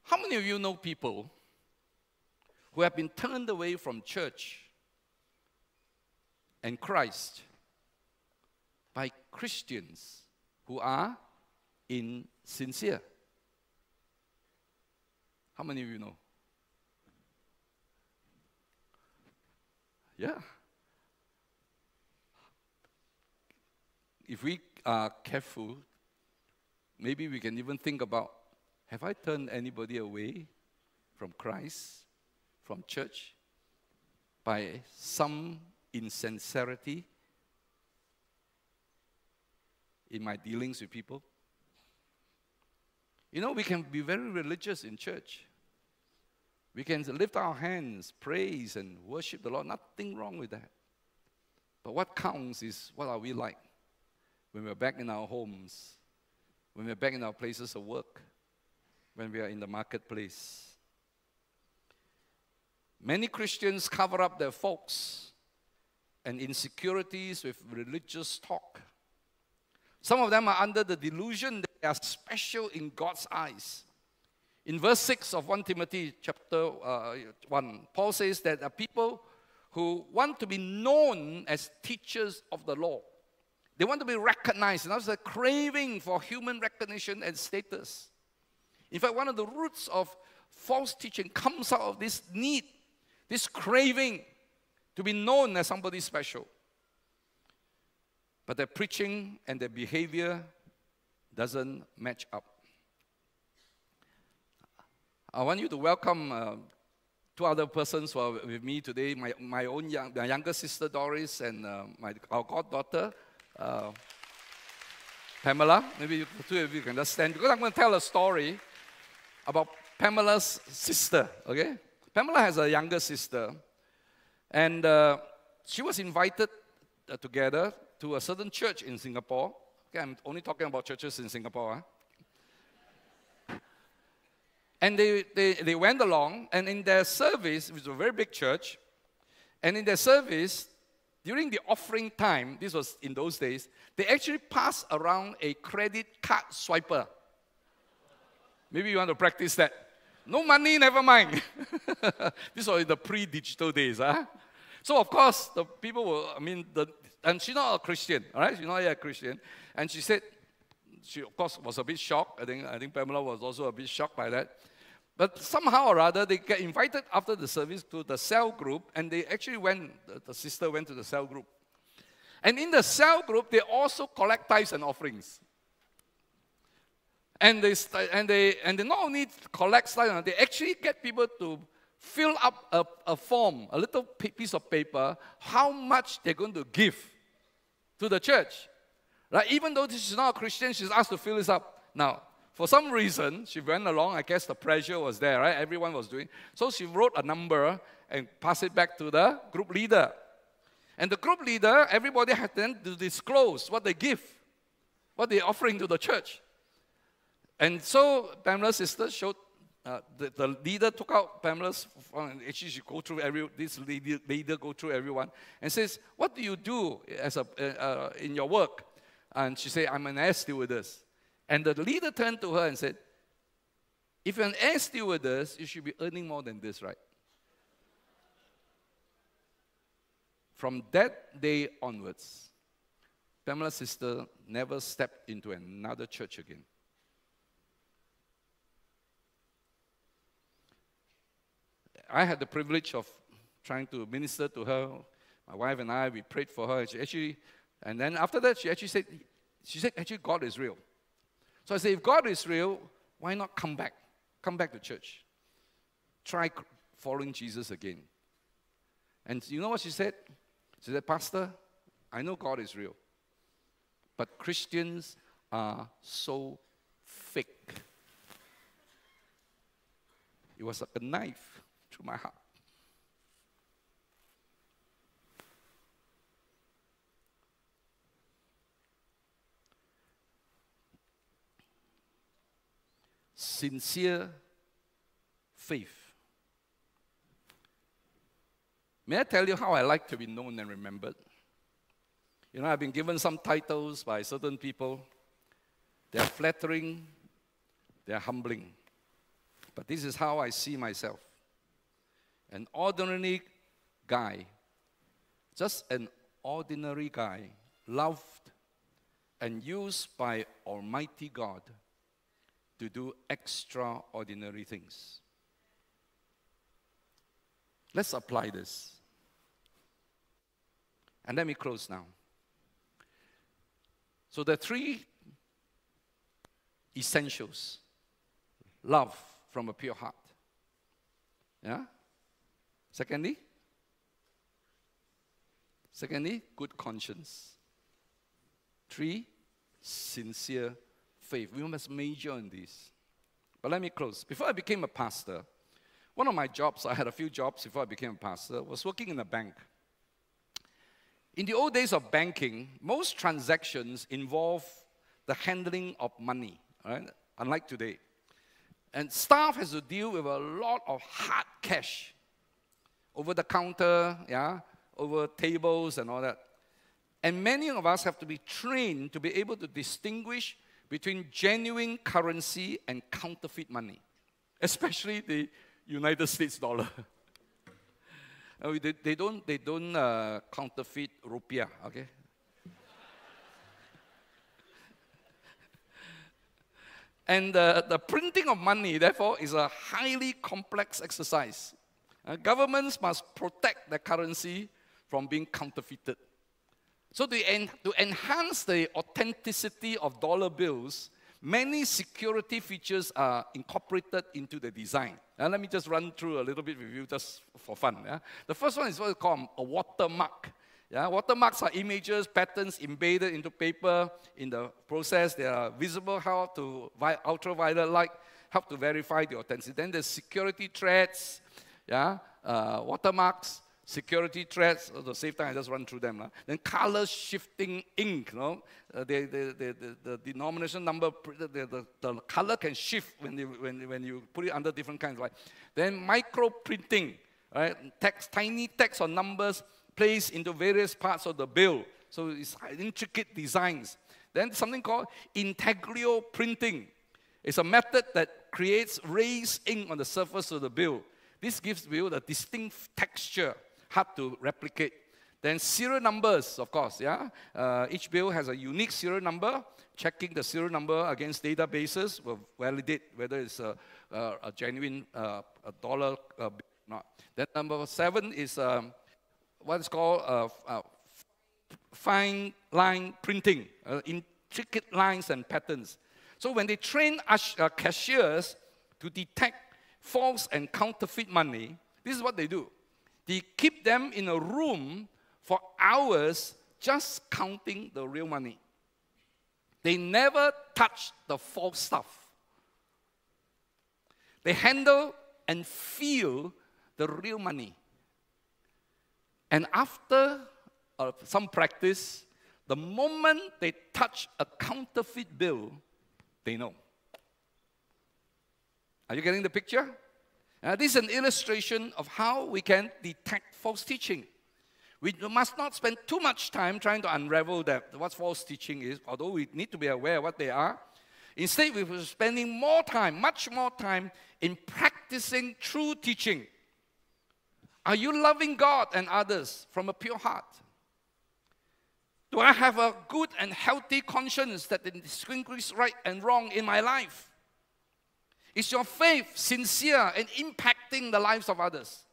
How many of you know people who have been turned away from church and Christ by Christians who are insincere. How many of you know? Yeah. If we are careful, maybe we can even think about have I turned anybody away from Christ, from church, by some insincerity in my dealings with people. You know, we can be very religious in church. We can lift our hands, praise, and worship the Lord. Nothing wrong with that. But what counts is what are we like when we're back in our homes, when we're back in our places of work, when we are in the marketplace. Many Christians cover up their faults and insecurities with religious talk. Some of them are under the delusion that they are special in God's eyes. In verse 6 of 1 Timothy chapter uh, 1, Paul says that there are people who want to be known as teachers of the law. They want to be recognized. And that's a craving for human recognition and status. In fact, one of the roots of false teaching comes out of this need, this craving to be known as somebody special but their preaching and their behavior doesn't match up. I want you to welcome uh, two other persons who are with me today my, my own young, my younger sister Doris and uh, my, our goddaughter uh, Pamela. Maybe the two of you can just stand because I'm going to tell a story about Pamela's sister. Okay? Pamela has a younger sister, and uh, she was invited uh, together to a certain church in Singapore. Okay, I'm only talking about churches in Singapore. Huh? And they, they, they went along, and in their service, it was a very big church, and in their service, during the offering time, this was in those days, they actually passed around a credit card swiper. Maybe you want to practice that. No money, never mind. this was in the pre digital days. Huh? So, of course, the people were, I mean, the, and she's not a Christian, all right? She's not yet a Christian. And she said, she of course was a bit shocked. I think, I think Pamela was also a bit shocked by that. But somehow or other, they get invited after the service to the cell group, and they actually went, the, sister went to the cell group. And in the cell group, they also collect tithes and offerings. And they, and they, and they not only collect tithes, they actually get people to fill up a, a form, a little piece of paper, how much they're going to give to the church. Right? Even though this is not a Christian, she's asked to fill this up. Now, for some reason, she went along. I guess the pressure was there, right? Everyone was doing. So she wrote a number and passed it back to the group leader. And the group leader, everybody had then to disclose what they give, what they're offering to the church. And so Pamela's sister showed uh, the, the leader took out Pamela's phone, and actually she go through every, this leader, leader go through everyone and says, what do you do as a, uh, uh, in your work? And she said, I'm an air stewardess. And the leader turned to her and said, if you're an air stewardess, you should be earning more than this, right? From that day onwards, Pamela's sister never stepped into another church again. I had the privilege of trying to minister to her. My wife and I, we prayed for her. She actually, and then after that, she actually said, she said, actually, God is real. So I said, if God is real, why not come back? Come back to church. Try following Jesus again. And you know what she said? She said, Pastor, I know God is real, but Christians are so fake. It was like a knife through my heart. Sincere faith. May I tell you how I like to be known and remembered? You know, I've been given some titles by certain people. They're flattering, they're humbling. But this is how I see myself an ordinary guy, just an ordinary guy, loved and used by Almighty God to do extraordinary things. Let's apply this. And let me close now. So, the three essentials love from a pure heart. Yeah? Secondly, secondly, good conscience. Three, sincere faith. We must major in this. But let me close. Before I became a pastor, one of my jobs, I had a few jobs before I became a pastor, was working in a bank. In the old days of banking, most transactions involve the handling of money, right? Unlike today. And staff has to deal with a lot of hard cash over the counter, yeah, over tables and all that. And many of us have to be trained to be able to distinguish between genuine currency and counterfeit money, especially the United States dollar. Uh, they, they don't, they don't uh, counterfeit rupiah, okay? and uh, the printing of money, therefore, is a highly complex exercise. Uh, governments must protect their currency from being counterfeited. So, to, en- to enhance the authenticity of dollar bills, many security features are incorporated into the design. Now, let me just run through a little bit with you just for fun. Yeah? The first one is what we call a watermark. Yeah? Watermarks are images, patterns embedded into paper. In the process, they are visible, how to vi- ultraviolet light, help to verify the authenticity. Then there's security threads, yeah? Uh, watermarks, security threads. At the same time, I just run through them. Then color shifting ink. You know? Uh, the, the, the, the, the denomination number, the, the, the color can shift when you, when, when you put it under different kinds. Right? Then micro printing. Right? Text, tiny text or numbers placed into various parts of the bill. So it's intricate designs. Then something called integral printing. It's a method that creates raised ink on the surface of the bill. This gives bill a distinct texture, hard to replicate. Then serial numbers, of course, yeah. Uh, each bill has a unique serial number. Checking the serial number against databases will validate whether it's a, a, a genuine uh, a dollar uh, bill or not. Then number seven is um, what is called uh, uh, fine line printing, uh, intricate lines and patterns. So when they train uh, cashiers to detect false and counterfeit money, this is what they do. They keep them in a room for hours just counting the real money. They never touch the false stuff. They handle and feel the real money. And after uh, some practice, the moment they touch a counterfeit bill, they know. Are you getting the picture? Uh, this is an illustration of how we can detect false teaching. We must not spend too much time trying to unravel that what false teaching is, although we need to be aware of what they are. Instead, we were spending more time, much more time, in practicing true teaching. Are you loving God and others from a pure heart? Do I have a good and healthy conscience that distinguishes right and wrong in my life? Is your faith sincere and impacting the lives of others?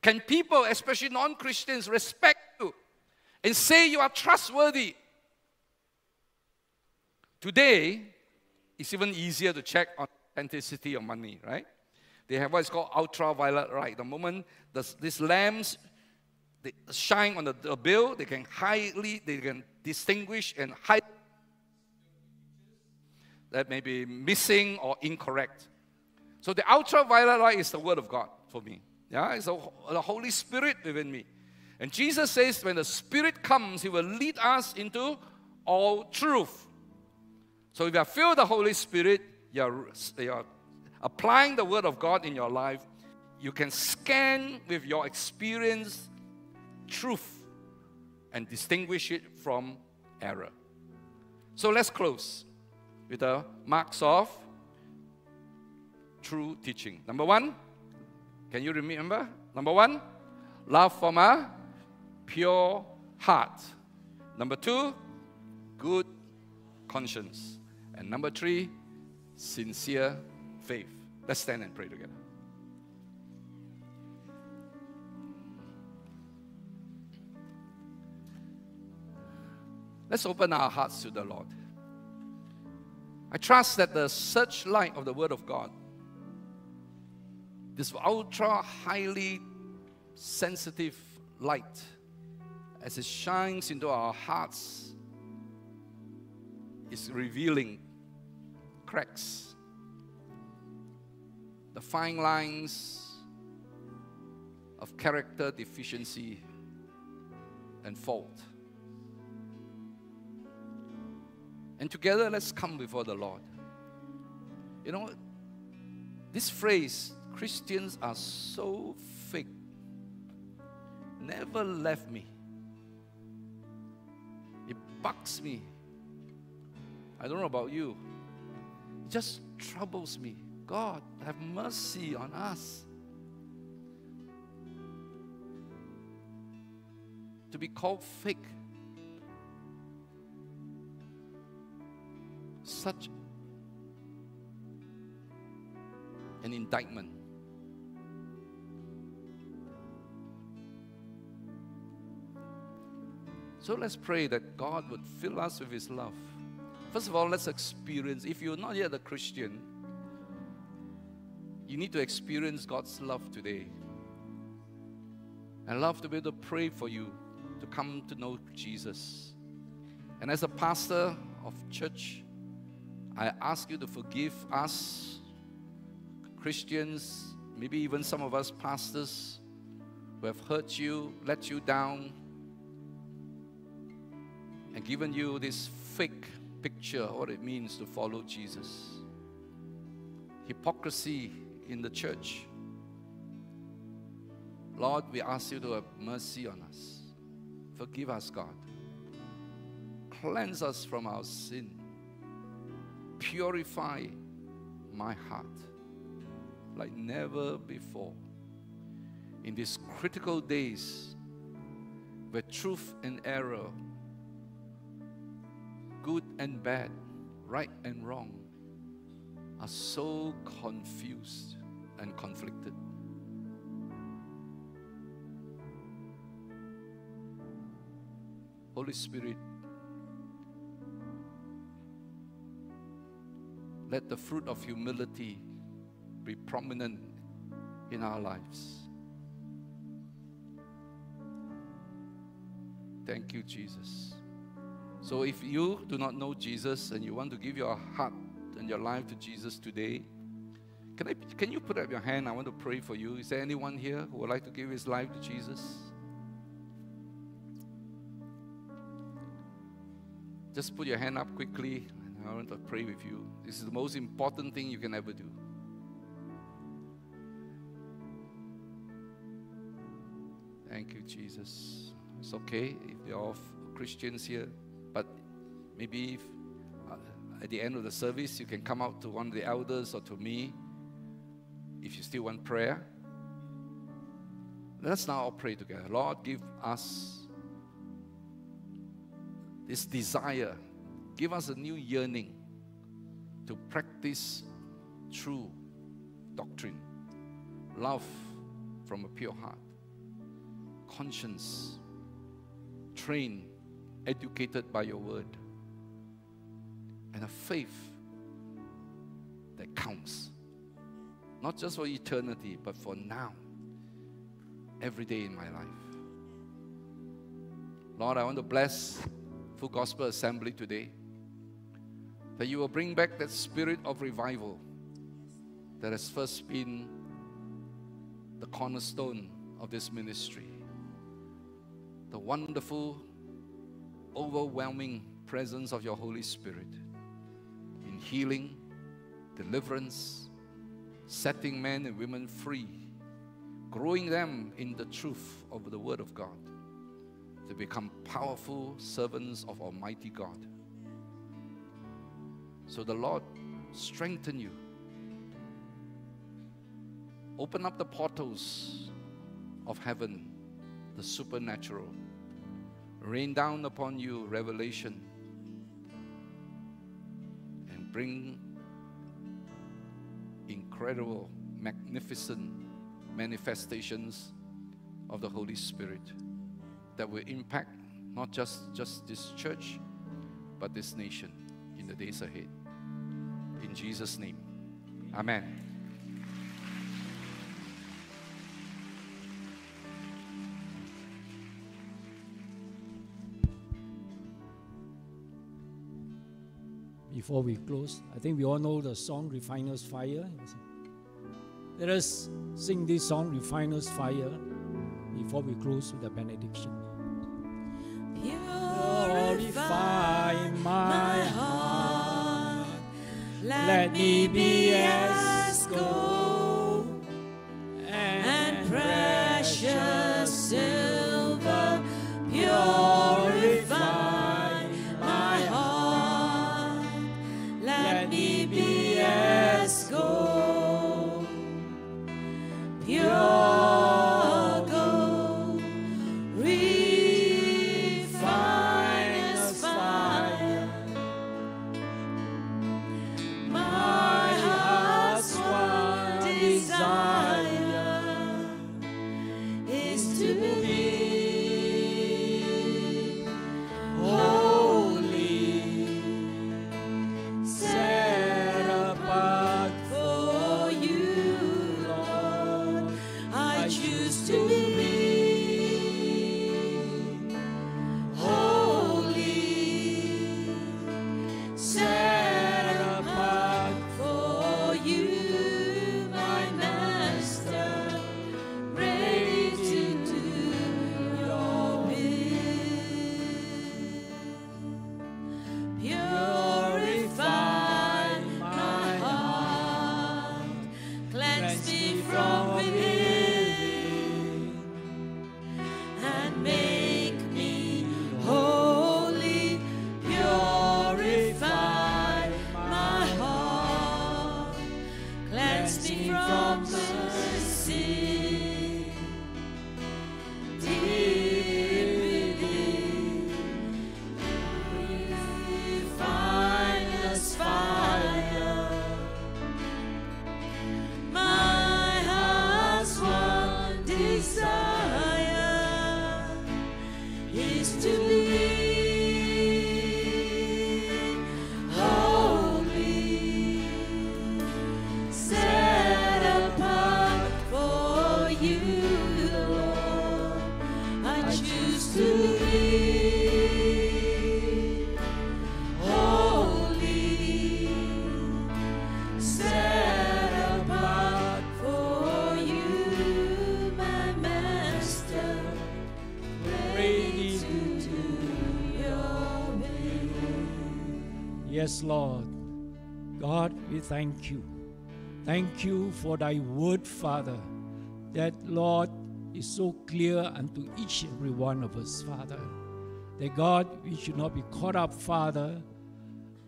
Can people, especially non Christians, respect you and say you are trustworthy? Today, it's even easier to check on authenticity of money, right? They have what's called ultraviolet light. The moment the, these lamps they shine on the, the bill, they can highly, they can distinguish and hide that may be missing or incorrect. So the ultraviolet light is the word of God for me. Yeah, it's the, Holy Spirit within me. And Jesus says, when the Spirit comes, He will lead us into all truth. So if you with the Holy Spirit, you're, you're applying the Word of God in your life, you can scan with your experience truth and distinguish it from error. So let's close with the marks of true teaching. Number one, can you remember? Number one, love from a pure heart. Number two, good conscience. And number three, sincere faith. Let's stand and pray together. Let's open our hearts to the Lord. I trust that the searchlight of the Word of God, this ultra highly sensitive light, as it shines into our hearts, is revealing cracks, the fine lines of character deficiency and fault. And together, let's come before the Lord. You know, this phrase, Christians are so fake, never left me. It bugs me. I don't know about you. It just troubles me. God, have mercy on us. To be called fake such an indictment. So let's pray that God would fill us with His love. First of all, let's experience. If you're not yet a Christian, you need to experience God's love today. I love to be able to pray for you to come to know Jesus. And as a pastor of church, I ask you to forgive us, Christians, maybe even some of us pastors who have hurt you, let you down, and given you this fake picture of what it means to follow Jesus. Hypocrisy in the church. Lord, we ask you to have mercy on us. Forgive us, God. Cleanse us from our sin purify my heart like never before. In these critical days where truth and error, good and bad, right and wrong, are so confused and conflicted. Holy Spirit, let the fruit of humility be prominent in our lives. Thank you, Jesus. So, if you do not know Jesus and you want to give your heart and your life to Jesus today, can, I, can you put up your hand? I want to pray for you. Is there anyone here who would like to give his life to Jesus? Just put your hand up quickly. I want to pray with you. This is the most important thing you can ever do. Thank you, Jesus. It's okay if there are Christians here, but maybe if, uh, at the end of the service you can come out to one of the elders or to me if you still want prayer. Let's now all pray together. Lord, give us this desire give us a new yearning to practice true doctrine, love from a pure heart, conscience, trained, educated by your word, and a faith that counts. Not just for eternity, but for now, every day in my life. Lord, I want to bless Full Gospel Assembly today that you will bring back that spirit of revival that has first been the cornerstone of this ministry. The wonderful, overwhelming presence of your Holy Spirit in healing, deliverance, setting men and women free, growing them in the truth of the Word of God to become powerful servants of Almighty God. So the Lord strengthen you. Open up the portals of heaven, the supernatural. Rain down upon you revelation and bring incredible, magnificent manifestations of the Holy Spirit that will impact not just, just this church, but this nation the days ahead. In Jesus' name. Amen. Before we close, I think we all know the song Refiner's Fire. Let us sing this song, Refiner's Fire, before we close with the benediction. Purify my heart. Let me be as gold Yes, Lord. God, we thank you. Thank you for thy word, Father, that, Lord, is so clear unto each and every one of us, Father. That God, we should not be caught up, Father,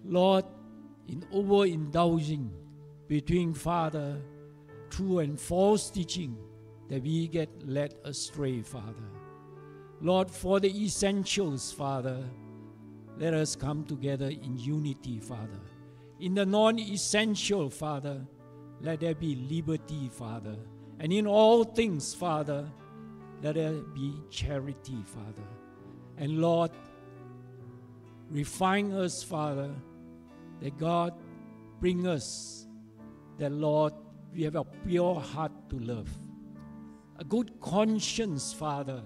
Lord, in overindulging between, Father, true and false teaching, that we get led astray, Father. Lord, for the essentials, Father, let us come together in unity, Father. In the non essential, Father, let there be liberty, Father. And in all things, Father, let there be charity, Father. And Lord, refine us, Father, that God bring us, that Lord, we have a pure heart to love, a good conscience, Father,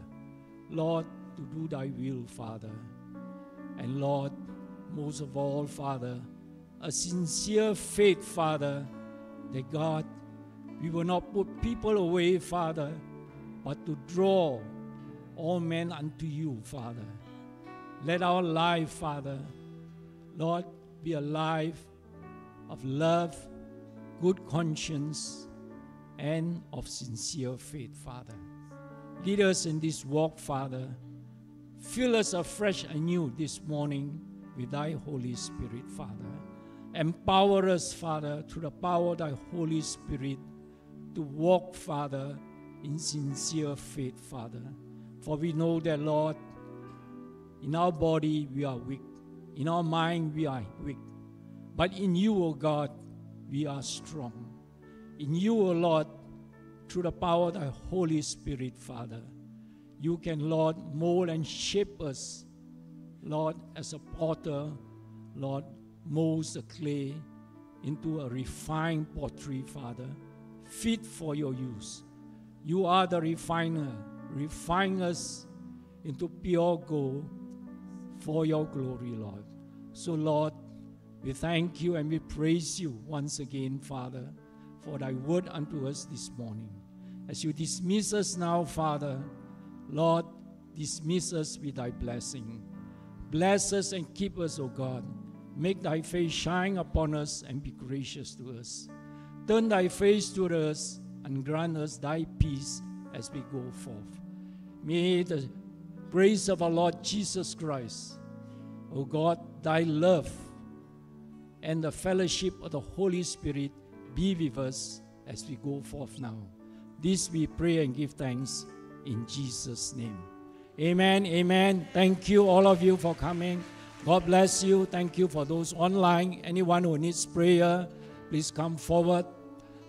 Lord, to do thy will, Father. And Lord, most of all, Father, a sincere faith, Father, that God, we will not put people away, Father, but to draw all men unto you, Father. Let our life, Father, Lord, be a life of love, good conscience, and of sincere faith, Father. Lead us in this walk, Father. Fill us afresh anew this morning with thy Holy Spirit, Father. Empower us, Father, through the power of thy Holy Spirit to walk, Father, in sincere faith, Father. For we know that, Lord, in our body we are weak, in our mind we are weak, but in you, O God, we are strong. In you, O Lord, through the power of thy Holy Spirit, Father, you can, Lord, mold and shape us, Lord, as a potter, Lord, molds the clay into a refined pottery, Father, fit for your use. You are the refiner. Refine us into pure gold for your glory, Lord. So, Lord, we thank you and we praise you once again, Father, for thy word unto us this morning. As you dismiss us now, Father, Lord, dismiss us with thy blessing. Bless us and keep us, O God. Make thy face shine upon us and be gracious to us. Turn thy face toward us and grant us thy peace as we go forth. May the praise of our Lord Jesus Christ, O God, thy love and the fellowship of the Holy Spirit be with us as we go forth now. This we pray and give thanks in Jesus' name. Amen. Amen. Thank you, all of you, for coming. God bless you. Thank you for those online. Anyone who needs prayer, please come forward.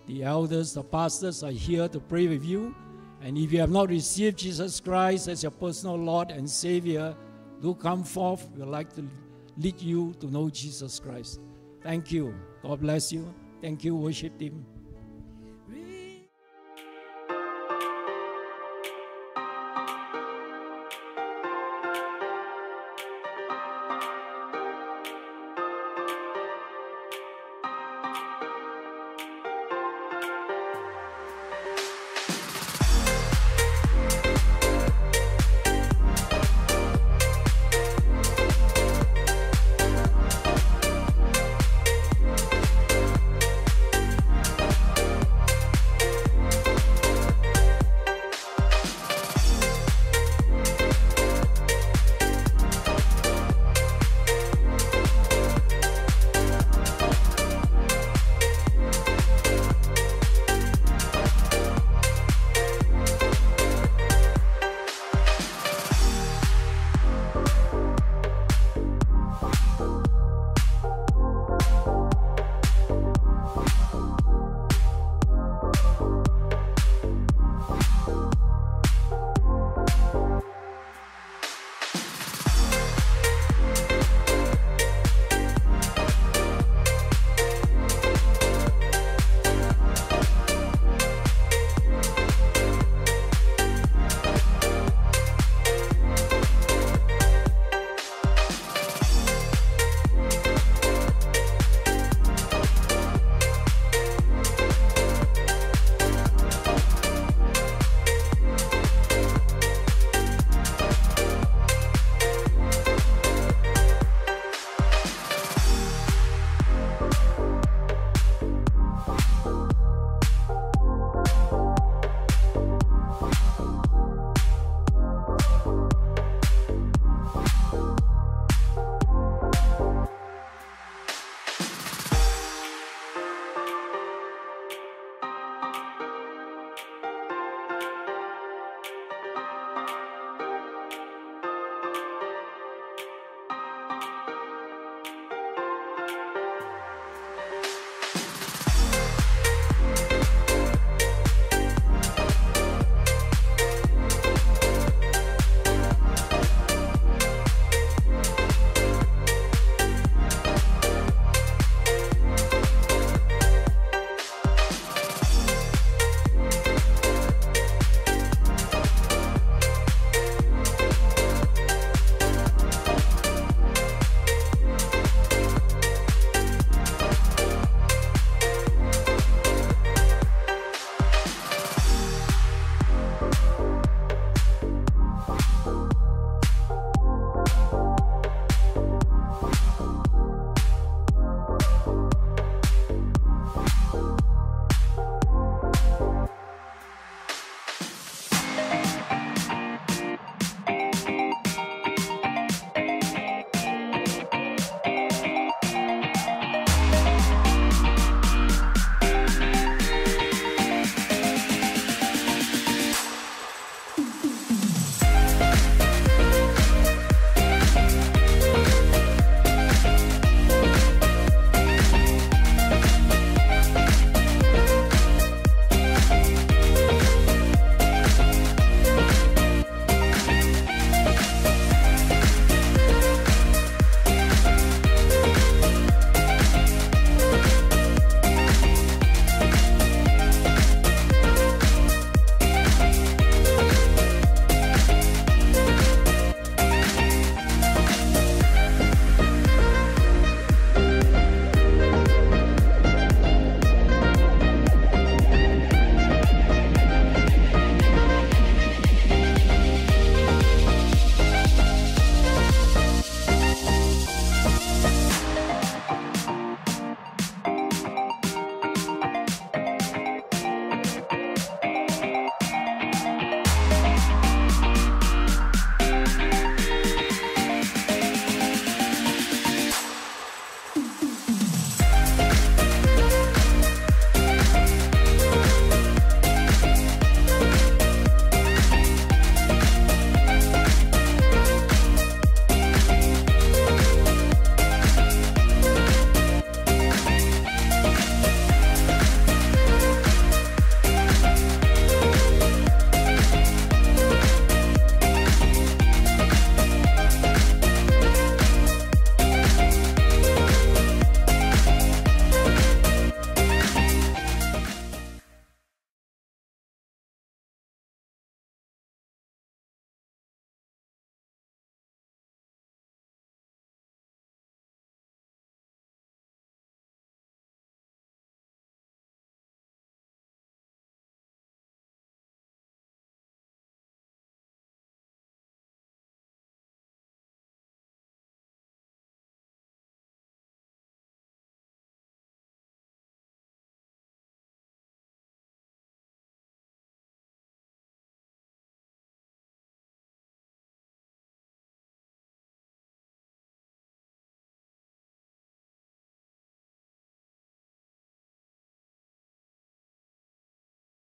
The elders, the pastors are here to pray with you. And if you have not received Jesus Christ as your personal Lord and Savior, do come forth. We would like to lead you to know Jesus Christ. Thank you. God bless you. Thank you, worship team.